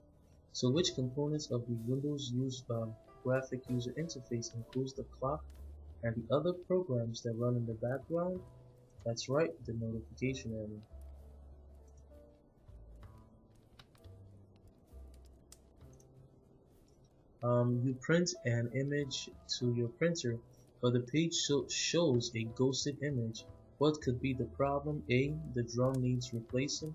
So which components of the Windows use, um, graphic user interface includes the clock and the other programs that run in the background? That's right, the notification area. um, you print an image to your printer but the page so shows a ghosted image. What could be the problem? A the drum needs replacing.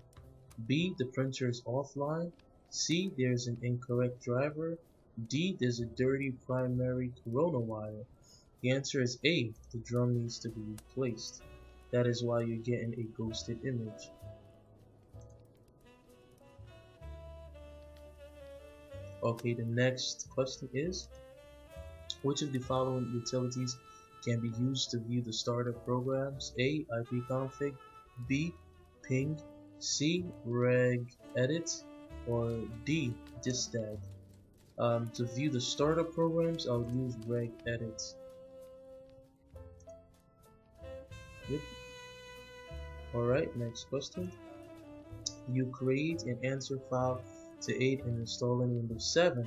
B the printer is offline. C there's an incorrect driver d there's a dirty primary corona wire the answer is a the drum needs to be replaced that is why you're getting a ghosted image Okay, the next question is which of the following utilities can be used to view the startup programs? A. ipconfig B. ping C. regedit or D. DxDiag um, to view the startup programs I'll use regedit yep alright next question you create an answer file to aid in installing Windows 7.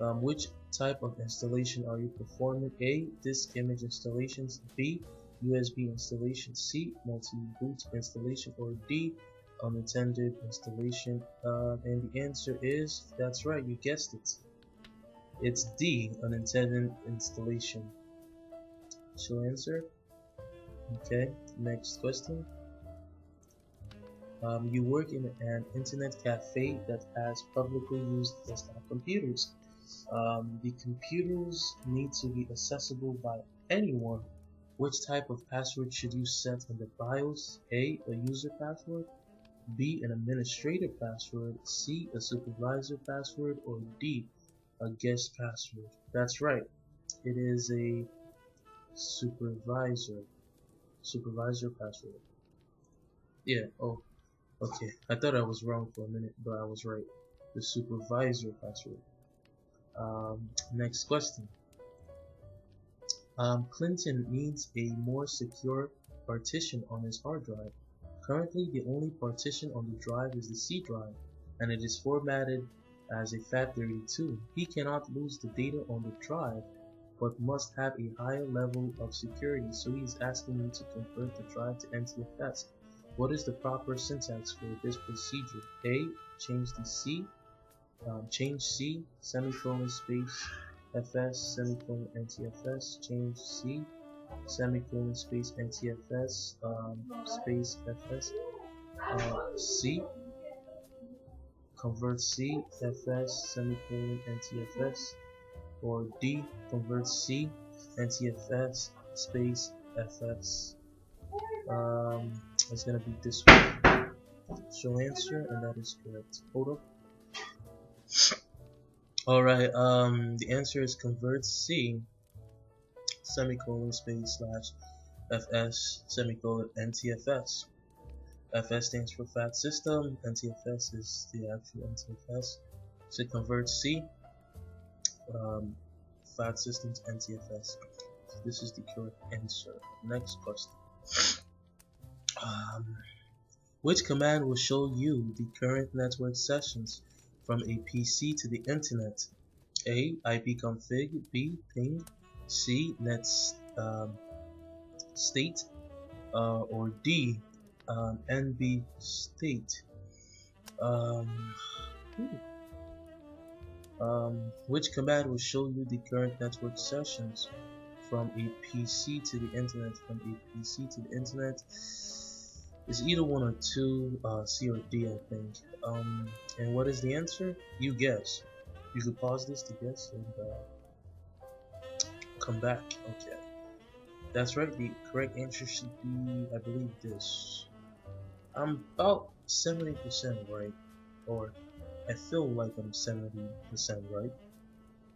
Um, which type of installation are you performing? A. Disk image installations. B. USB installation. C. Multi-boot installation. Or D. Unattended installation. Uh, and the answer is, that's right, you guessed it. It's D. Unattended installation. Shall answer? Okay, next question. Um, you work in an internet cafe that has publicly used desktop computers. Um, the computers need to be accessible by anyone. Which type of password should you set in the BIOS? A. A user password. B. An administrator password. C. A supervisor password. Or D. A guest password. That's right. It is a supervisor. Supervisor password. Yeah. Oh. Okay, I thought I was wrong for a minute, but I was right. The supervisor password. Um, next question. Um, Clinton needs a more secure partition on his hard drive. Currently, the only partition on the drive is the C drive, and it is formatted as a FAT32. He cannot lose the data on the drive, but must have a higher level of security, so he is asking me to convert the drive to NTFS. What is the proper syntax for this procedure? A. Change the C. Um, change C semicolon space fs semicolon ntfs. Change C semicolon space ntfs um, space fs. Uh, C. Convert C fs semicolon ntfs. Or D. Convert C ntfs space fs. Um, it's gonna be this one. Show answer, and that is correct. Hold up. Alright, um, the answer is convert C semicolon space slash FS semicolon NTFS. FS stands for FAT system, NTFS is the actual NTFS. So convert C um, FAT system NTFS. This is the correct answer. Next question. Um, which command will show you the current network sessions from a PC to the internet? A. ipconfig B. ping C. net um, state uh, or D. Um, nb state um, um, which command will show you the current network sessions from a PC to the internet from a PC to the internet it's either one or two, uh, C or D, I think. Um, and what is the answer? You guess. You could pause this to guess and uh, come back. Okay. That's right, the correct answer should be, I believe, this. I'm about 70% right, or I feel like I'm 70% right.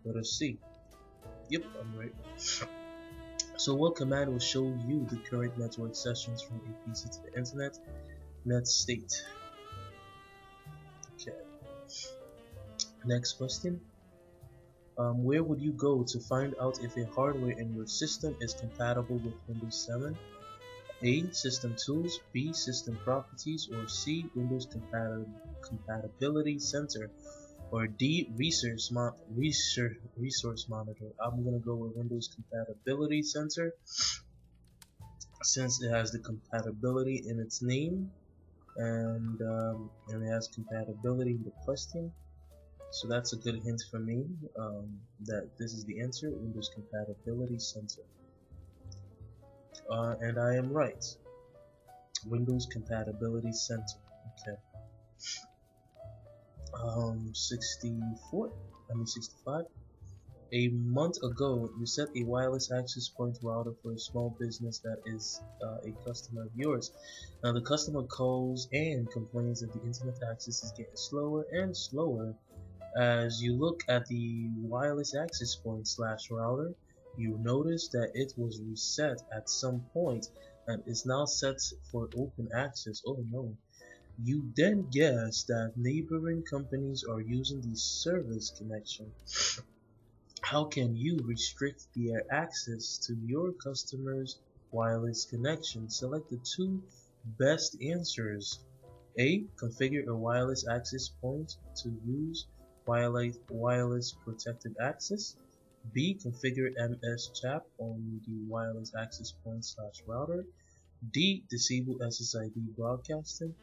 Let us see. Yep, I'm right. So what command will show you the current network sessions from a PC to the internet? Net state. Okay. Next question. Um, where would you go to find out if a hardware in your system is compatible with Windows 7? A. System Tools B. System Properties or C. Windows Compatibility Center or D. Resource, Mo Resource, Resource Monitor. I'm gonna go with Windows Compatibility Center since it has the compatibility in its name and, um, and it has compatibility in the question so that's a good hint for me um, that this is the answer Windows Compatibility Center uh, and I am right Windows Compatibility Center okay um, 64 I mean 65 a month ago, you set a wireless access point router for a small business that is uh, a customer of yours. Now, the customer calls and complains that the internet access is getting slower and slower. As you look at the wireless access point slash router, you notice that it was reset at some point and is now set for open access. Oh no. You then guess that neighboring companies are using the service connection how can you restrict their access to your customer's wireless connection? Select the two best answers. A. Configure a wireless access point to use wireless, wireless protected access. B. Configure MS CHAP on the wireless access point slash router. D. Disable SSID broadcasting.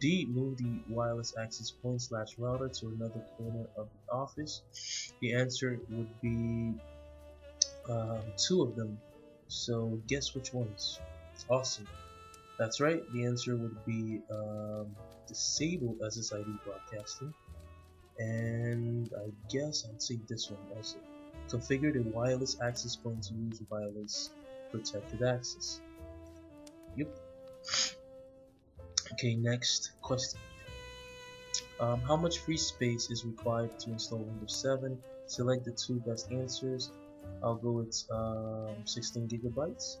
D. Move the wireless access point slash router to another corner of the office. The answer would be um, two of them. So guess which ones? Awesome. That's right. The answer would be um, disable SSID broadcasting. And I guess I'll take this one also. Configure the wireless access point to use wireless protected access. Yep. Okay, next question. Um, how much free space is required to install Windows 7? Select the two best answers. I'll go with um, 16 gigabytes,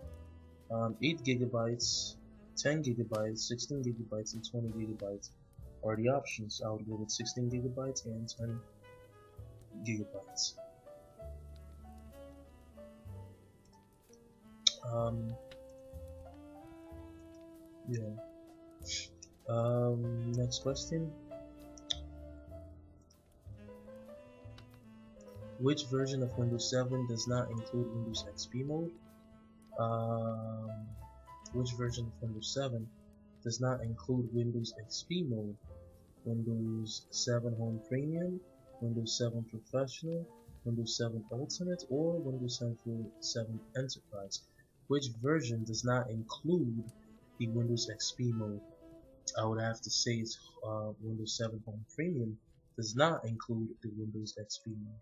um, 8 gigabytes, 10 gigabytes, 16 gigabytes, and 20 gigabytes are the options. I would go with 16 gigabytes and 10 gigabytes. Um, yeah. Um, next question. Which version of Windows 7 does not include Windows XP mode? Um, which version of Windows 7 does not include Windows XP mode? Windows 7 Home Premium, Windows 7 Professional, Windows 7 Ultimate, or Windows 7 Enterprise? Which version does not include the Windows XP mode? I would have to say it's uh, Windows 7 Home Premium does not include the Windows XP mode.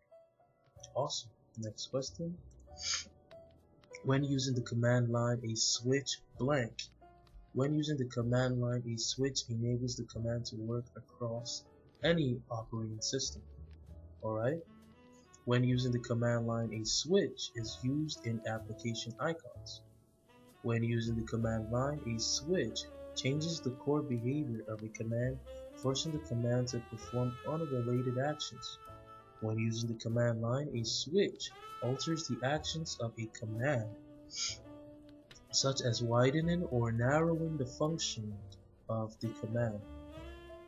Awesome. Next question. When using the command line, a switch blank. When using the command line, a switch enables the command to work across any operating system. Alright? When using the command line, a switch is used in application icons. When using the command line, a switch changes the core behavior of a command, forcing the command to perform unrelated actions. When using the command line, a switch alters the actions of a command, such as widening or narrowing the function of the command.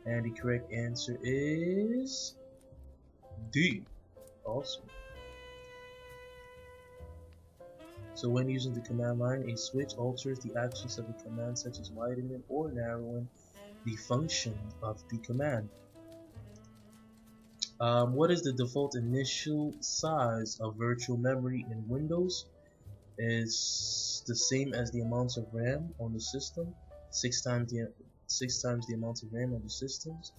And the correct answer is D. Awesome. So when using the command line, a switch alters the actions of a command such as widening or narrowing the function of the command. Um, what is the default initial size of virtual memory in Windows? Is the same as the amount of RAM on the system, six times the six times the amount of RAM on the systems,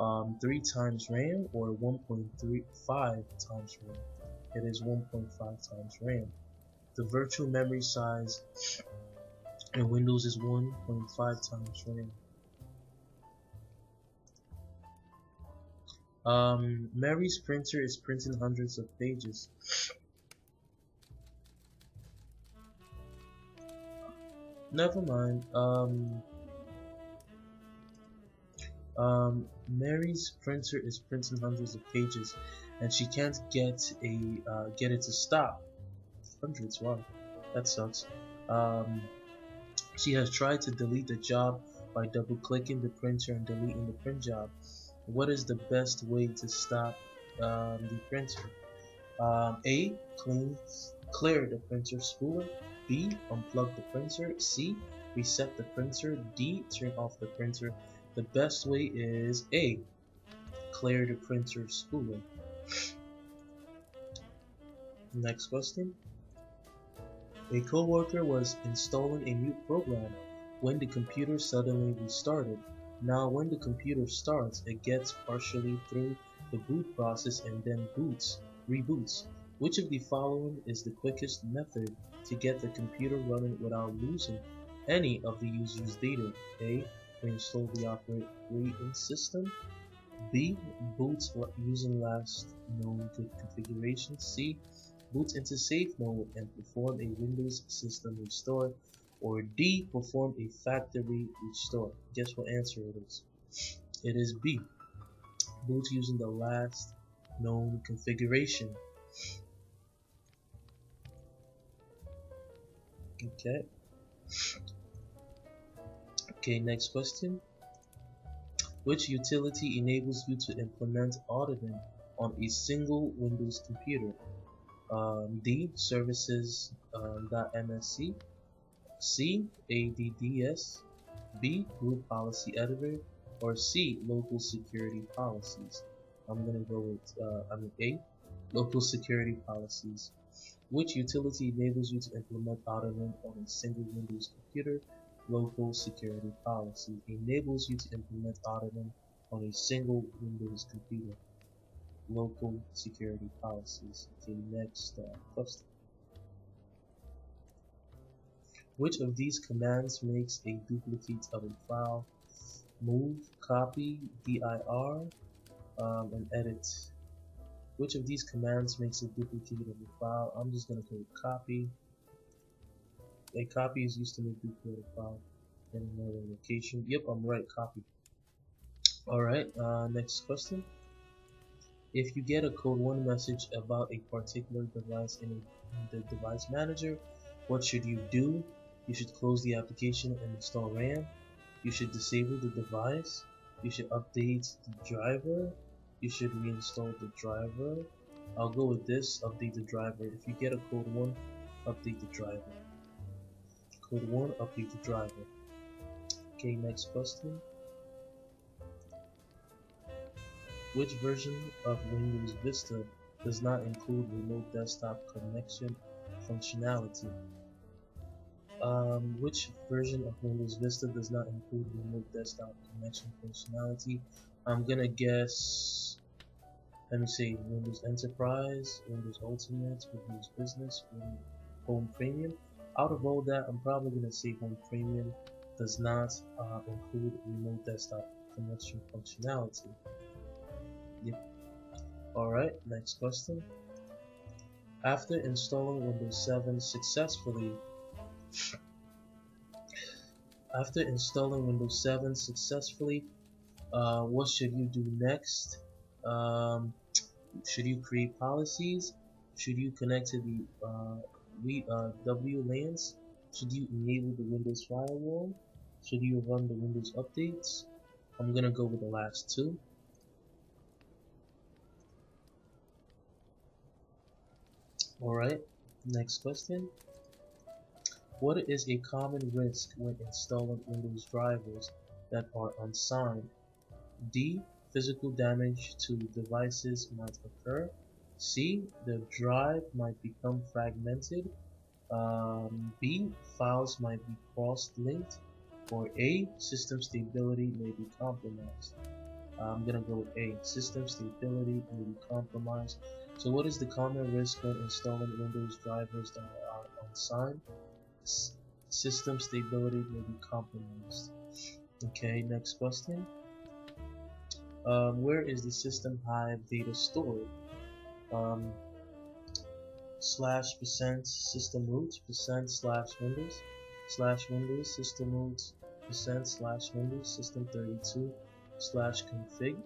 um, three times RAM, or 1.35 times RAM. It is 1.5 times RAM the virtual memory size in Windows is 1.5 times RAM. Um, Mary's printer is printing hundreds of pages. Never mind. Um, Um, Mary's printer is printing hundreds of pages, and she can't get a uh, get it to stop. Hundreds, wow, that sucks. Um, she has tried to delete the job by double clicking the printer and deleting the print job. What is the best way to stop um, the printer? Um, A. Clean, clear the printer spooler. B. Unplug the printer. C. Reset the printer. D. Turn off the printer. The best way is A. Clear the printer spooler. Next question. A coworker was installing a new program when the computer suddenly restarted. Now when the computer starts, it gets partially through the boot process and then boots, reboots. Which of the following is the quickest method to get the computer running without losing any of the user's data? A. Reinstall the operating system. B. Boot using last known configuration. C boot into safe mode and perform a Windows system restore, or D, perform a factory restore. Guess what answer it is? It is B, boot using the last known configuration. Okay. Okay, next question. Which utility enables you to implement auditing on a single Windows computer? um, D services um, C ADDS B group policy editor or C local security policies I'm gonna go with uh, I mean A local security policies which utility enables you to implement auditing on a single Windows computer local security policy enables you to implement auditing on a single Windows computer local security policies. Okay, next uh. Which of these commands makes a duplicate of a file? Move, copy, dir, um, and edit. Which of these commands makes a duplicate of a file? I'm just going to with copy. A copy is used to make duplicate of file in another location. Yep, I'm right, copy. Alright, uh, next question. If you get a code 1 message about a particular device in, the device manager, what should you do? You should close the application and install RAM. You should disable the device. You should update the driver. You should reinstall the driver. I'll go with this, update the driver. If you get a code 1, update the driver. Code 1, update the driver. Okay, next question. Which version of Windows Vista does not include remote desktop connection functionality? Um, which version of Windows Vista does not include remote desktop connection functionality? I'm gonna guess, let me see, Windows Enterprise, Windows Ultimate, Windows Business, Windows Home Premium. Out of all that, I'm probably gonna say Home Premium does not uh, include remote desktop connection functionality. Yep. Alright, next question. After installing Windows 7 successfully, after installing Windows 7 successfully, uh, what should you do next? Um, should you create policies? Should you connect to the uh, we, uh, WLANs? Should you enable the Windows firewall? Should you run the Windows updates? I'm gonna go with the last two. Alright, next question. What is a common risk when installing Windows drivers that are unsigned? D. Physical damage to devices might occur. C. The drive might become fragmented. Um, B. Files might be cross-linked. Or A. System stability may be compromised. I'm gonna go with A. System stability may be compromised. So what is the common risk when installing Windows drivers that are unsigned? System stability may be compromised. Okay, next question. Um, where is the system hive data stored? Um, slash percent system root percent slash windows slash windows system root percent slash windows system 32 slash config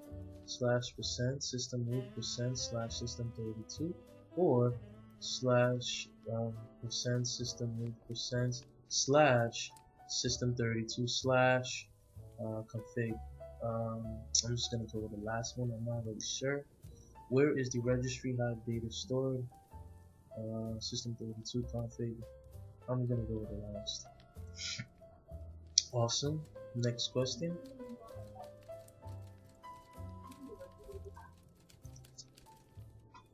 slash percent system root percent slash system 32 or slash um, percent system root percent slash system 32 slash uh, config um, I'm just gonna go with the last one. I'm not really sure. Where is the registry hive data stored? Uh, system 32 config. I'm gonna go with the last. Awesome. Next question.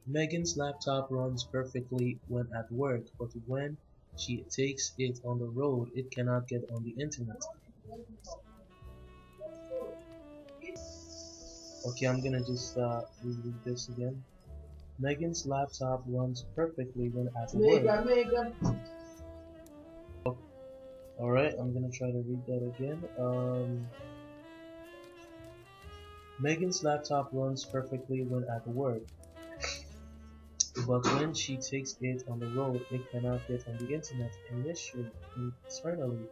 Megan's laptop runs perfectly when at work, but when she takes it on the road, it cannot get on the internet. Okay, I'm gonna just uh, reread this again. Megan's laptop runs perfectly when at work. Alright, I'm gonna try to read that again. Um, Megan's laptop runs perfectly when at work, but when she takes it on the road, it cannot get on the internet. Initially, internally,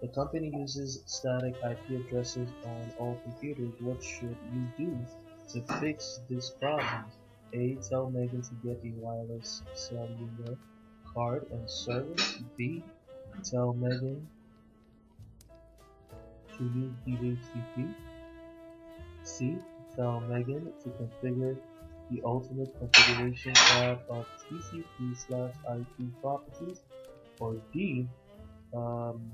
the company uses static IP addresses on all computers. What should you do to fix this problem? A. Tell Megan to get a wireless cellular card and service. B. Tell Megan to use DHCP. C. Tell Megan to configure the alternate configuration tab of TCP slash IP properties, or D, um,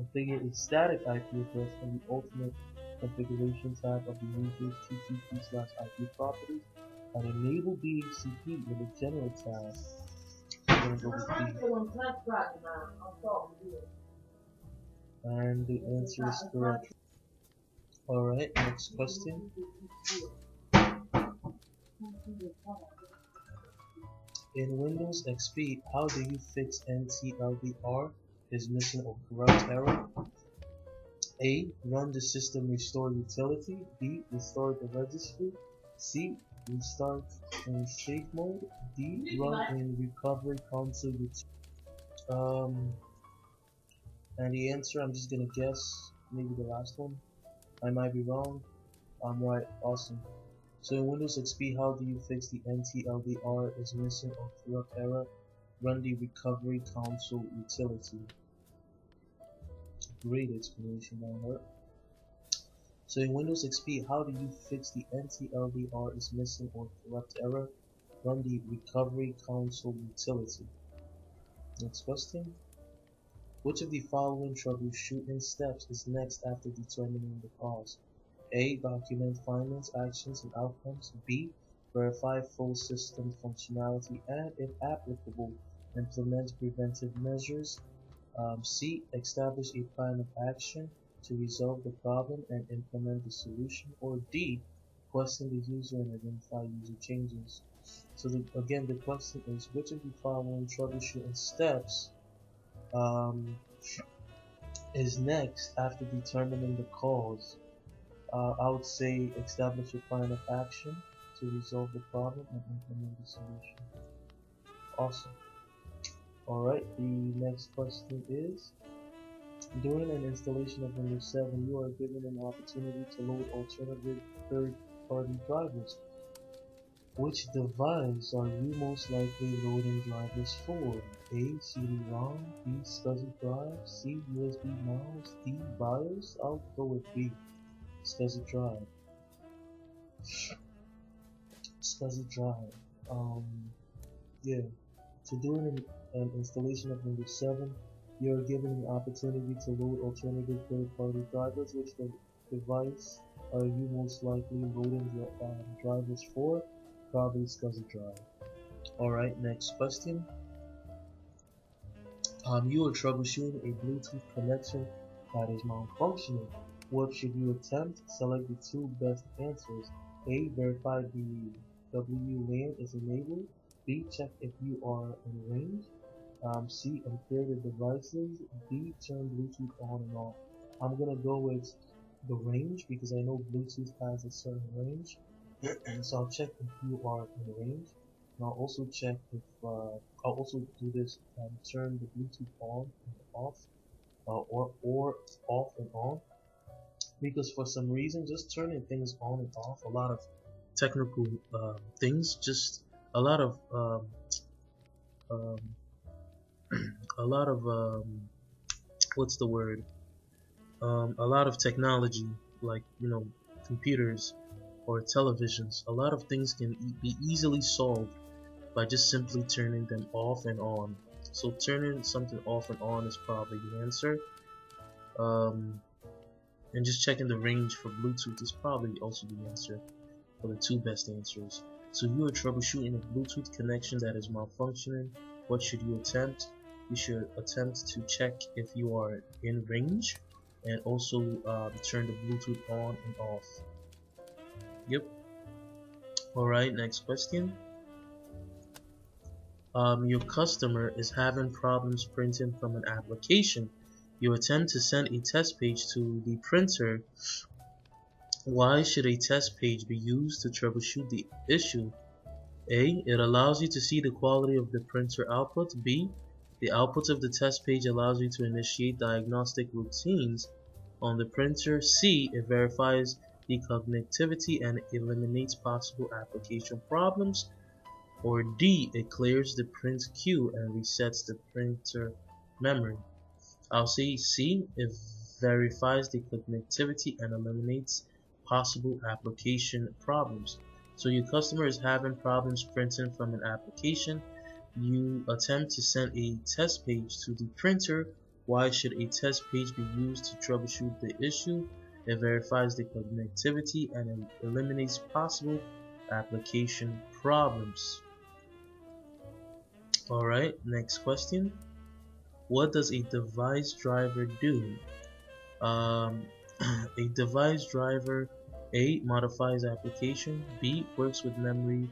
configure a static IP address in the alternate configuration tab of the user's TCP slash IP properties, and enable DHCP in the general tab. And the answer is correct. Alright, next question. In Windows XP, how do you fix NTLDR is missing or corrupt error? A. Run the system restore utility. B. Restore the registry. C. Restart in safe mode. D. Run in recovery console utility. Um, and the answer, I'm just gonna guess, maybe the last one. I might be wrong. I'm right. Awesome. So in Windows XP, how do you fix the NTLDR is missing or corrupt error? Run the recovery console utility. Great explanation there. So in Windows XP, how do you fix the NTLDR is missing or corrupt error? Run the recovery console utility. Next question. Which of the following troubleshooting steps is next after determining the cause? A. Document findings, actions, and outcomes. B. Verify full system functionality and, if applicable, implement preventive measures. Um, C. Establish a plan of action to resolve the problem and implement the solution. Or D. Question the user and identify user changes. So the, again, the question is, which of the following troubleshooting steps um, is next after determining the cause? uh, I would say establish a plan of action to resolve the problem and implement the solution. Awesome. Alright, the next question is During an installation of Windows 7, you are given an opportunity to load alternative third-party drivers. Which device are you most likely loading drivers for? A. CD-ROM, B. SCSI drive, C. USB mouse, D. BIOS? I'll go with B. SCSI drive. SCSI drive. Um, yeah. To do an, an installation of Windows 7, you are given an opportunity to load alternative third-party drivers, which the device are you most likely loading the um, drivers for? Probably SCSI drive. Alright, next question. Um, you are troubleshooting a Bluetooth connection that is malfunctioning. What should you attempt? Select the two best answers. A. Verify the WLAN is enabled. Check if you are in range. Um, C. Unpair the devices. D. Turn Bluetooth on and off. I'm gonna go with the range because I know Bluetooth has a certain range. so I'll check if you are in range. And I'll also check if, uh, I'll also do this, um, turn the Bluetooth on and off, uh, or, or off and on because for some reason just turning things on and off a lot of technical uh, things just a lot of um, um, a lot of um, what's the word? Um, a lot of technology like you know computers or televisions a lot of things can be easily solved by just simply turning them off and on. So turning something off and on is probably the answer. Um, and just checking the range for Bluetooth is probably also the answer for the two best answers so you are troubleshooting a Bluetooth connection that is malfunctioning. What should you attempt? You should attempt to check if you are in range and also um, turn the Bluetooth on and off. Yep. Alright next question. Um, your customer is having problems printing from an application. You attempt to send a test page to the printer why should a test page be used to troubleshoot the issue a. It allows you to see the quality of the printer output. B. The output of the test page allows you to initiate diagnostic routines on the printer. C. It verifies the connectivity and eliminates possible application problems. Or D. It clears the print queue and resets the printer memory. I'll say C. It verifies the connectivity and eliminates possible application problems. So your customer is having problems printing from an application. You attempt to send a test page to the printer. Why should a test page be used to troubleshoot the issue? It verifies the connectivity and it eliminates possible application problems. Alright, next question. What does a device driver do? Um, a device driver a. Modifies application. B. Works with memory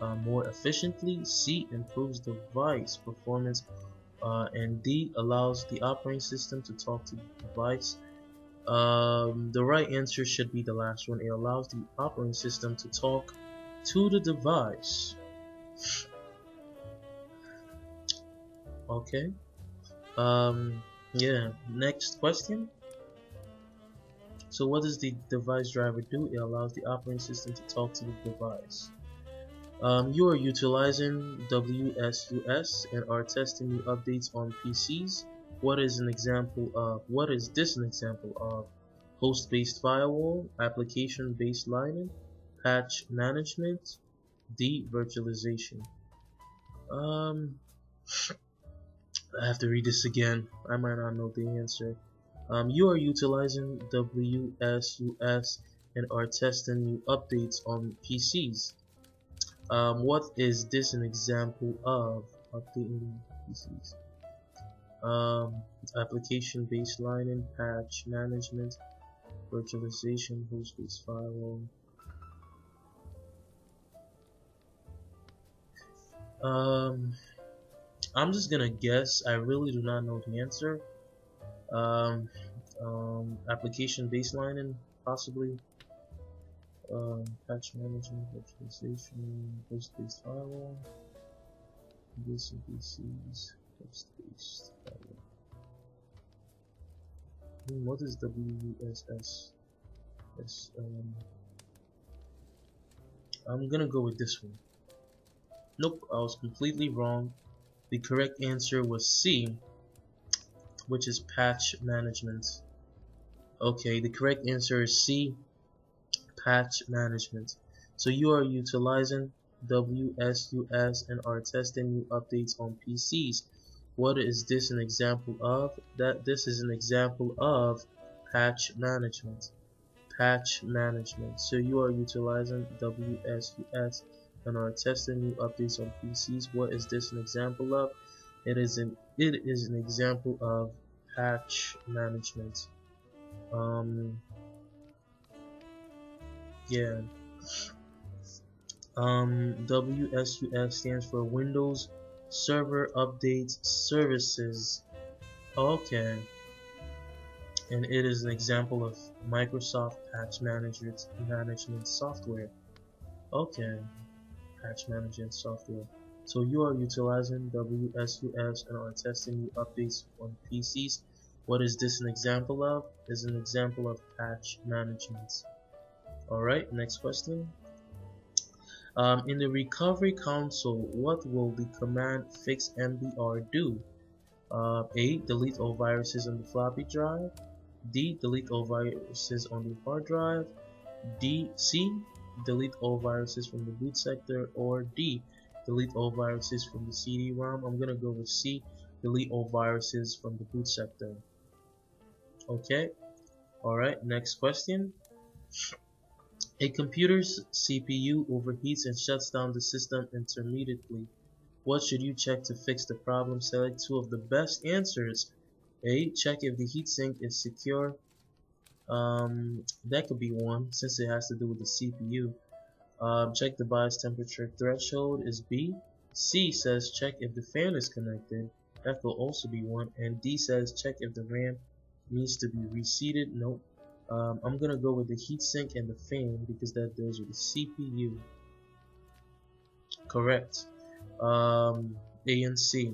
uh, more efficiently. C. Improves device performance. Uh, and D. Allows the operating system to talk to the device. Um, the right answer should be the last one. It allows the operating system to talk to the device. Okay. Um, yeah. Next question. So what does the device driver do? It allows the operating system to talk to the device. Um, you are utilizing WSUS and are testing new updates on PCs. What is an example of? What is this an example of? Host-based firewall, application baselining, patch management, D virtualization. Um, I have to read this again. I might not know the answer. Um, you are utilizing WSUS and are testing new updates on PCs. Um, what is this an example of updating PCs? Um, application baselining, patch management, virtualization, host-based firewall. Um, I'm just gonna guess. I really do not know the answer um, um, application baselining possibly um, patch management virtualization host-based firewall VCPCs host-based firewall. Hmm, what is WSS yes, um, I'm gonna go with this one. Nope I was completely wrong. The correct answer was C which is patch management. Okay, the correct answer is C, patch management. So you are utilizing WSUS and are testing new updates on PCs. What is this an example of? That this is an example of patch management. Patch management. So you are utilizing WSUS and are testing new updates on PCs. What is this an example of? It is an it is an example of patch management. Um, yeah. Um, WSUS stands for Windows Server Update Services. Okay. And it is an example of Microsoft Patch Management management software. Okay. Patch management software. So you are utilizing WSUS and are testing new updates on PCs. What is this an example of? Is an example of patch management. Alright, next question. Um, in the recovery console, what will the command fix MBR do? Uh, A. Delete all viruses on the floppy drive. D. Delete all viruses on the hard drive. D. C. Delete all viruses from the boot sector. Or D. Delete all viruses from the CD-ROM. I'm gonna go with C. Delete all viruses from the boot sector. Okay. Alright, next question. A computer's CPU overheats and shuts down the system intermittently. What should you check to fix the problem? Select two of the best answers. A. Check if the heatsink is secure. Um, that could be one since it has to do with the CPU. Um, check the BIOS temperature threshold is B. C says check if the fan is connected. That will also be one. And D says check if the RAM needs to be reseated. Nope. Um, I'm gonna go with the heatsink and the fan because that deals with the CPU. Correct. Um, A and C.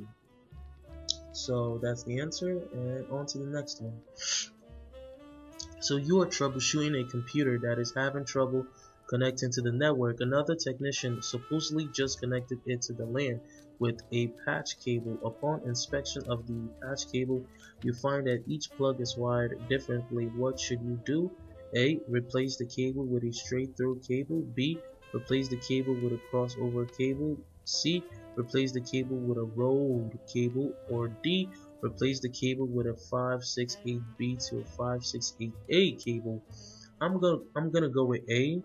So that's the answer, and on to the next one. So you are troubleshooting a computer that is having trouble connecting to the network. Another technician supposedly just connected it to the LAN with a patch cable. Upon inspection of the patch cable, you find that each plug is wired differently. What should you do? A. Replace the cable with a straight through cable. B. Replace the cable with a crossover cable. C. Replace the cable with a rolled cable. Or D. Replace the cable with a 568B to a 568A cable. I'm gonna I'm gonna go with A.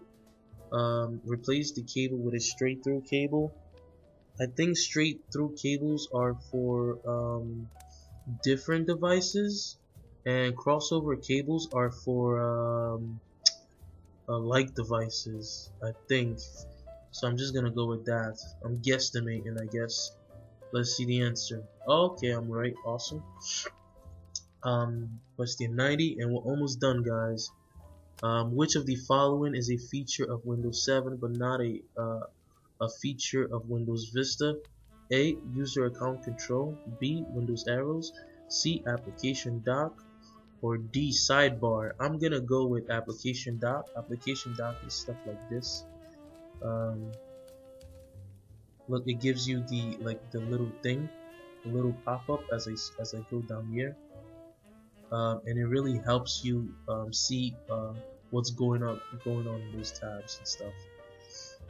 Um, replace the cable with a straight through cable. I think straight through cables are for um, different devices and crossover cables are for um, uh, like devices I think. So I'm just gonna go with that. I'm guesstimating I guess. Let's see the answer. Okay I'm right. Awesome. Um question 90 and we're almost done guys um, which of the following is a feature of Windows 7 but not a uh, a feature of Windows Vista. A. User account control. B. Windows Aero. C. Application dock. Or D. Sidebar. I'm gonna go with application dock. Application dock is stuff like this. Um, look, it gives you the like the little thing, the little pop-up as I as I go down here, um, and it really helps you um, see uh, what's going on going on in those tabs and stuff.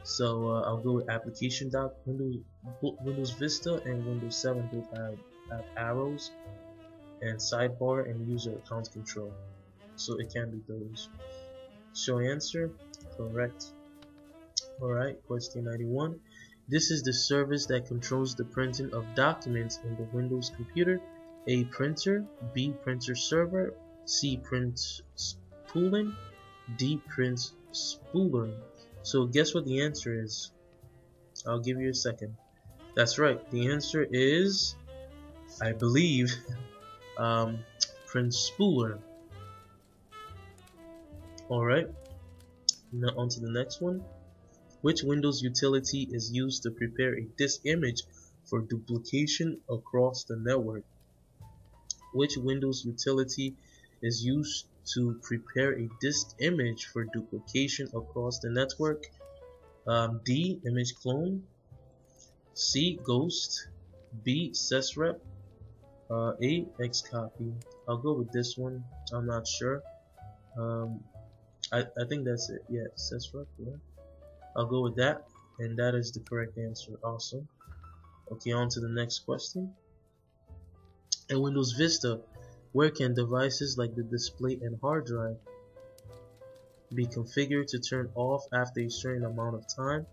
So uh, I'll go with application dock. Windows Windows Vista and Windows 7 both have, have Aero and sidebar and user account control. So it can be those. Show answer correct. Alright, question 91. This is the service that controls the printing of documents in the Windows computer. A printer, B printer server, C print spooling, D print spooler. So guess what the answer is? I'll give you a second. That's right. The answer is, I believe, um, Print Spooler. Alright. Now on to the next one. Which Windows utility is used to prepare a disk image for duplication across the network? Which Windows utility is used to prepare a disk image for duplication across the network. Um, D. Image clone. C. Ghost. B. Sysprep. Uh, A. Xcopy. I'll go with this one. I'm not sure. Um, I, I think that's it. Yeah, Sysprep. Yeah. I'll go with that. And that is the correct answer. Awesome. Okay, on to the next question. In Windows Vista, where can devices like the display and hard drive be configured to turn off after a certain amount of time?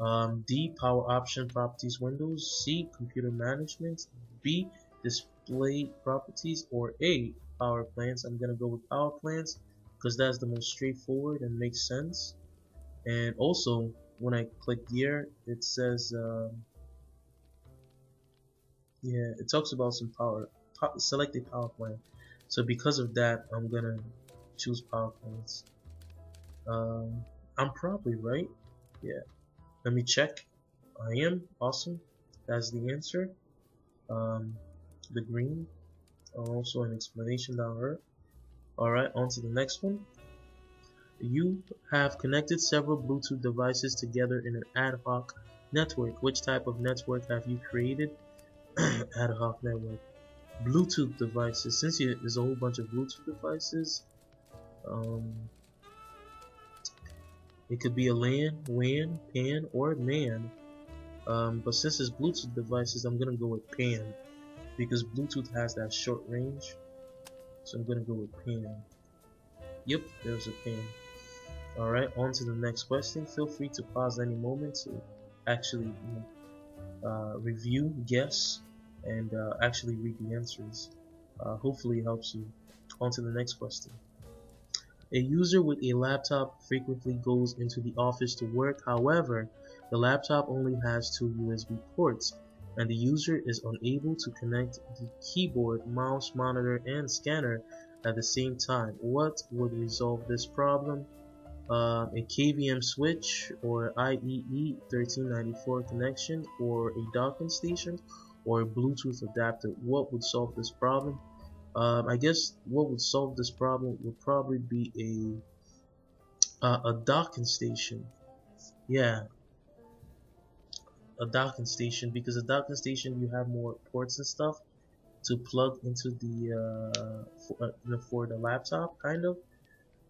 Um, D. Power option properties windows. C. Computer management. B. Display properties. Or A. Power plans. I'm gonna go with power plans because that's the most straightforward and makes sense. And also, when I click here, it says, um, yeah, it talks about some power select a power plan. So because of that, I'm gonna choose power plans. Um, I'm probably right. Yeah. Let me check. I am awesome. That's the answer. Um, the green. Also an explanation down here. Alright, on to the next one. You have connected several Bluetooth devices together in an ad hoc network. Which type of network have you created? ad hoc network. Bluetooth devices. Since you, there's a whole bunch of Bluetooth devices, um, it could be a LAN, WAN, PAN, or MAN. Um, but since it's Bluetooth devices, I'm gonna go with PAN because Bluetooth has that short range. So I'm gonna go with PAN. Yep, there's a PAN. Alright, on to the next question. Feel free to pause any moment to actually uh, review, guess, and uh, actually read the answers. Uh, hopefully it helps you. On to the next question. A user with a laptop frequently goes into the office to work, however, the laptop only has two USB ports, and the user is unable to connect the keyboard, mouse, monitor, and scanner at the same time. What would resolve this problem? Uh, a KVM switch or IEEE 1394 connection or a docking station or a Bluetooth adapter. What would solve this problem? Um, I guess what would solve this problem would probably be a uh, a docking station. Yeah, a docking station because a docking station you have more ports and stuff to plug into the uh, for, uh, for the laptop kind of.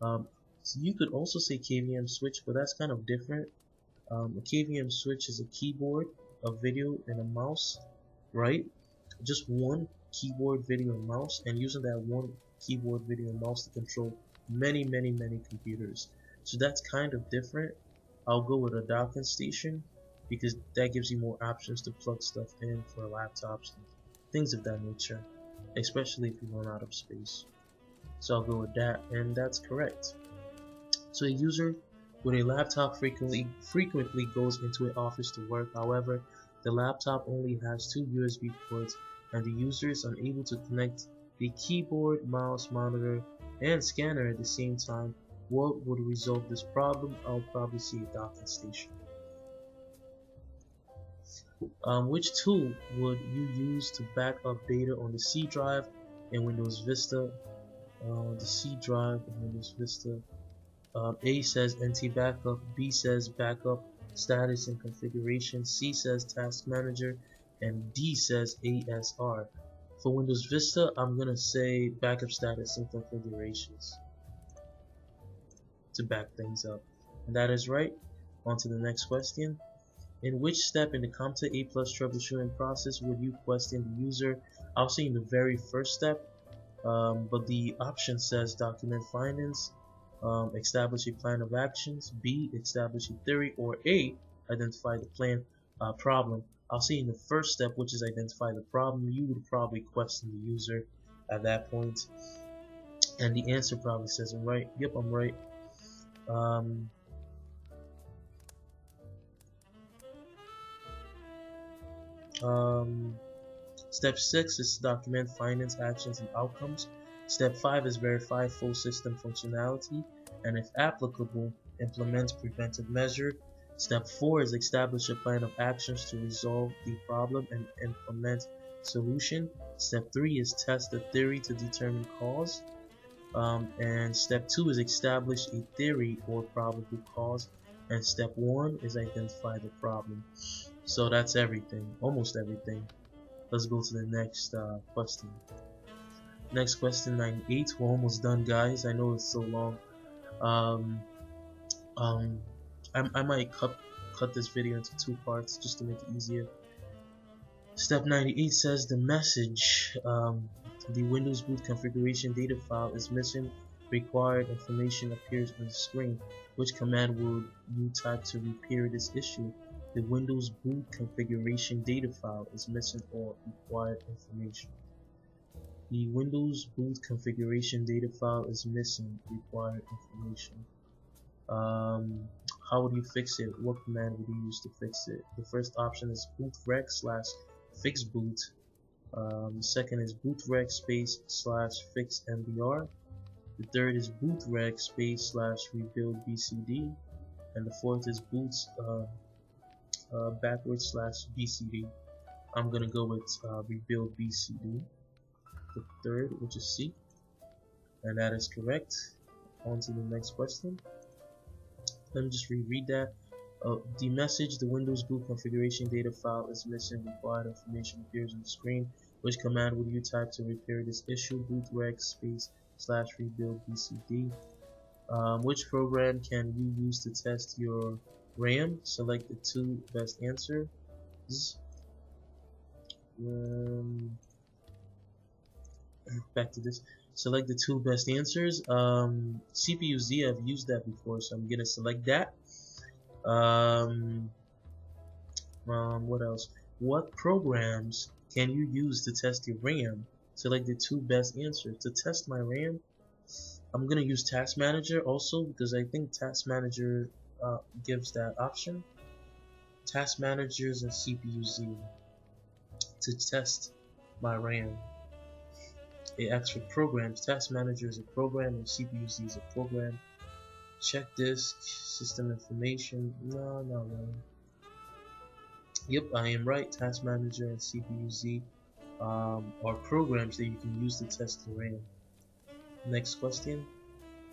Um, so you could also say KVM switch, but that's kind of different. Um, a KVM switch is a keyboard, a video, and a mouse, right? Just one keyboard, video, mouse, and using that one keyboard, video, mouse to control many, many, many computers. So that's kind of different. I'll go with a docking station because that gives you more options to plug stuff in for laptops and things of that nature, especially if you run out of space. So I'll go with that, and that's correct. So a user with a laptop frequently frequently goes into an office to work. However, the laptop only has two USB ports and the user is unable to connect the keyboard, mouse, monitor, and scanner at the same time. What would resolve this problem? I'll probably see a docking station. Um, which tool would you use to back up data on the C drive in Windows Vista? Uh, the C drive in Windows Vista. Um, A says NT backup, B says backup status and configuration, C says task manager, and D says ASR. For Windows Vista, I'm gonna say backup status and configurations to back things up. And that is right. On to the next question. In which step in the CompTIA A plus troubleshooting process would you question the user? I'll say in the very first step, um, but the option says document findings, um, establish a plan of actions, B, establish a theory, or A, identify the plan uh, problem. I'll say in the first step, which is identify the problem, you would probably question the user at that point, and the answer probably says I'm right. Yep, I'm right. Um, um, step six is document finance actions, and outcomes. Step 5 is verify full system functionality and if applicable, implement preventive measure. Step 4 is establish a plan of actions to resolve the problem and implement solution. Step 3 is test the theory to determine cause. Um, and step 2 is establish a theory or probable cause. And step 1 is identify the problem. So that's everything, almost everything. Let's go to the next uh, question. Next question 98. We're almost done, guys. I know it's so long. Um, um, I, I might cut cut this video into two parts just to make it easier. Step 98 says the message, um, the Windows boot configuration data file is missing. Required information appears on the screen. Which command would you type to repair this issue? The Windows boot configuration data file is missing all required information. The Windows boot configuration data file is missing required information. Um, how would you fix it? What command would you use to fix it? The first option is bootrec slash fixboot. Um, the second is bootrec space slash fix MBR. The third is bootrec space slash rebuild BCD. And the fourth is boots uh, uh, backward slash BCD. I'm gonna go with uh, rebuild BCD. Third, which is C. And that is correct. On to the next question. Let me just reread that. Uh, the message, the Windows boot configuration data file is missing. Required information appears on the screen. Which command would you type to repair this issue? Boot rec space slash rebuild bcd. Um, which program can you use to test your RAM? Select the two best answers. Um, back to this. Select the two best answers. Um, CPU Z, I've used that before, so I'm gonna select that. Um, um, what else? What programs can you use to test your RAM? Select the two best answers. To test my RAM, I'm gonna use Task Manager also because I think Task Manager uh, gives that option. Task Managers and CPU Z to test my RAM. It asks for programs. Task Manager is a program and CPU Z is a program. Check disk, system information. No, no, no. Yep, I am right. Task Manager and CPU Z um, are programs that you can use to test the RAM. Next question.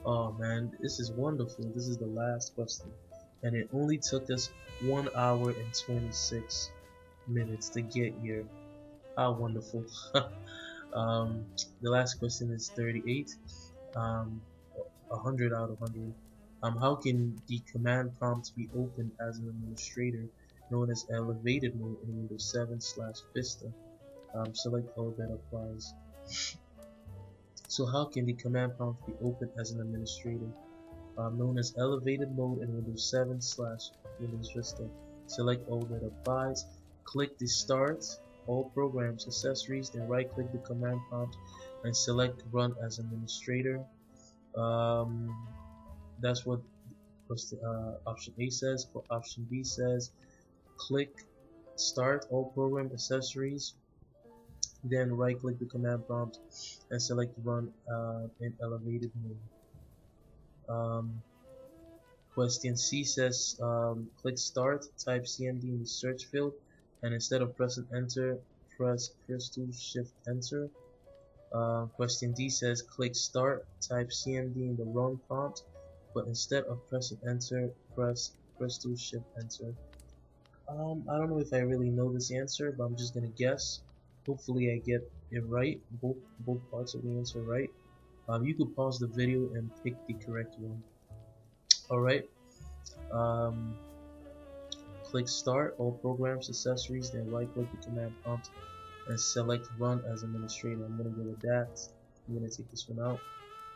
Oh man, this is wonderful. This is the last question. And it only took us 1 hour and 26 minutes to get here. How wonderful. um, the last question is 38. Um, 100 out of 100. Um, how can the command prompt be opened as an administrator known as elevated mode in Windows 7 slash Vista? Um, select all that applies. So how can the command prompt be opened as an administrator? Um, known as elevated mode in Windows 7 slash Windows Vista. Select all that applies. Click the start, all programs, accessories, then right click the command prompt and select run as administrator. Um, that's what uh, option A says. Option B says click start all program accessories then right click the command prompt and select run uh, in elevated mode. Um, question C says um, click start, type CMD in the search field and instead of pressing enter press to shift enter. Uh, question D says click start, type CMD in the run prompt. But instead of pressing enter press to shift enter. Um, I don't know if I really know this answer but I'm just gonna guess. Hopefully I get it right. Both both parts of the answer right. Um, you could pause the video and pick the correct one. Alright. Um, click start all programs accessories then right click the command prompt and select run as administrator. I'm gonna go with that. I'm gonna take this one out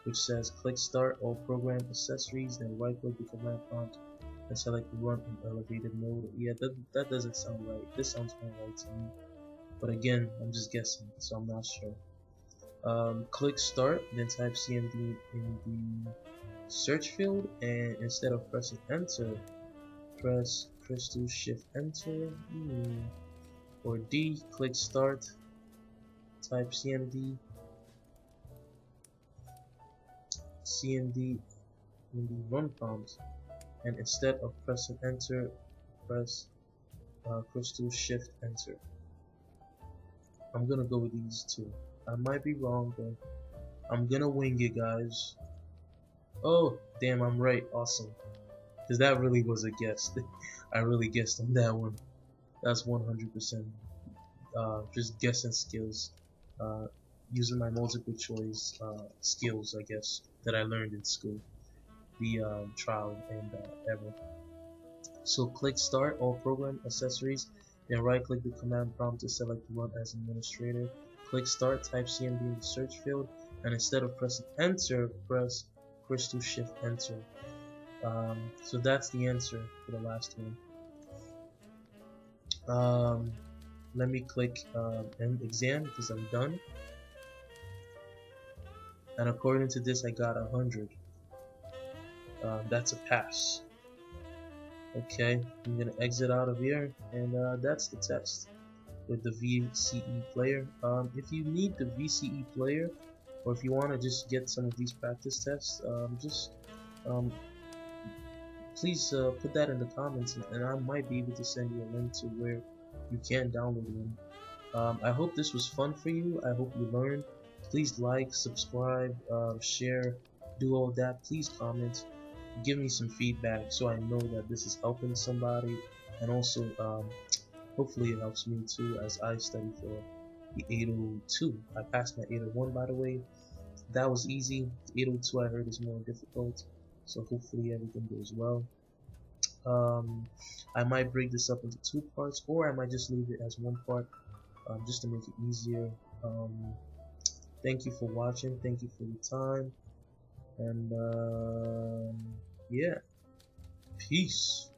which says click start all program accessories then right click the command prompt and select run in elevated mode. Yeah that, that doesn't sound right. This sounds more right to me but again I'm just guessing so I'm not sure. Um, click start then type CMD in the search field and instead of pressing enter press press to shift enter hmm. or D click start type CMD CMD run prompt and instead of pressing enter press uh, shift enter I'm gonna go with these two. I might be wrong, but I'm gonna wing it, guys. Oh, damn, I'm right. Awesome. Because that really was a guess. I really guessed on that one. That's 100% uh, just guessing skills. Uh, using my multiple choice uh, skills, I guess, that I learned in school. The um, trial and uh, ever. So click start all program accessories then right click the command prompt to select run as administrator. Click start, type CMD in the search field, and instead of pressing enter, press crystal shift enter. Um, so that's the answer for the last one. Um, let me click uh, end exam because I'm done. And according to this, I got a hundred. Um, that's a pass okay I'm gonna exit out of here and uh, that's the test with the VCE player um, if you need the VCE player or if you want to just get some of these practice tests um, just um, please uh, put that in the comments and, I might be able to send you a link to where you can download one um, I hope this was fun for you I hope you learned please like, subscribe, uh, share, do all that. Please comment, give me some feedback so I know that this is helping somebody, and also um, hopefully it helps me too as I study for the 802. I passed my 801 by the way. That was easy. The 802 I heard is more difficult, so hopefully everything goes well. Um, I might break this up into two parts, or I might just leave it as one part, um, just to make it easier. Um, thank you for watching. Thank you for your time. And uh, yeah, peace.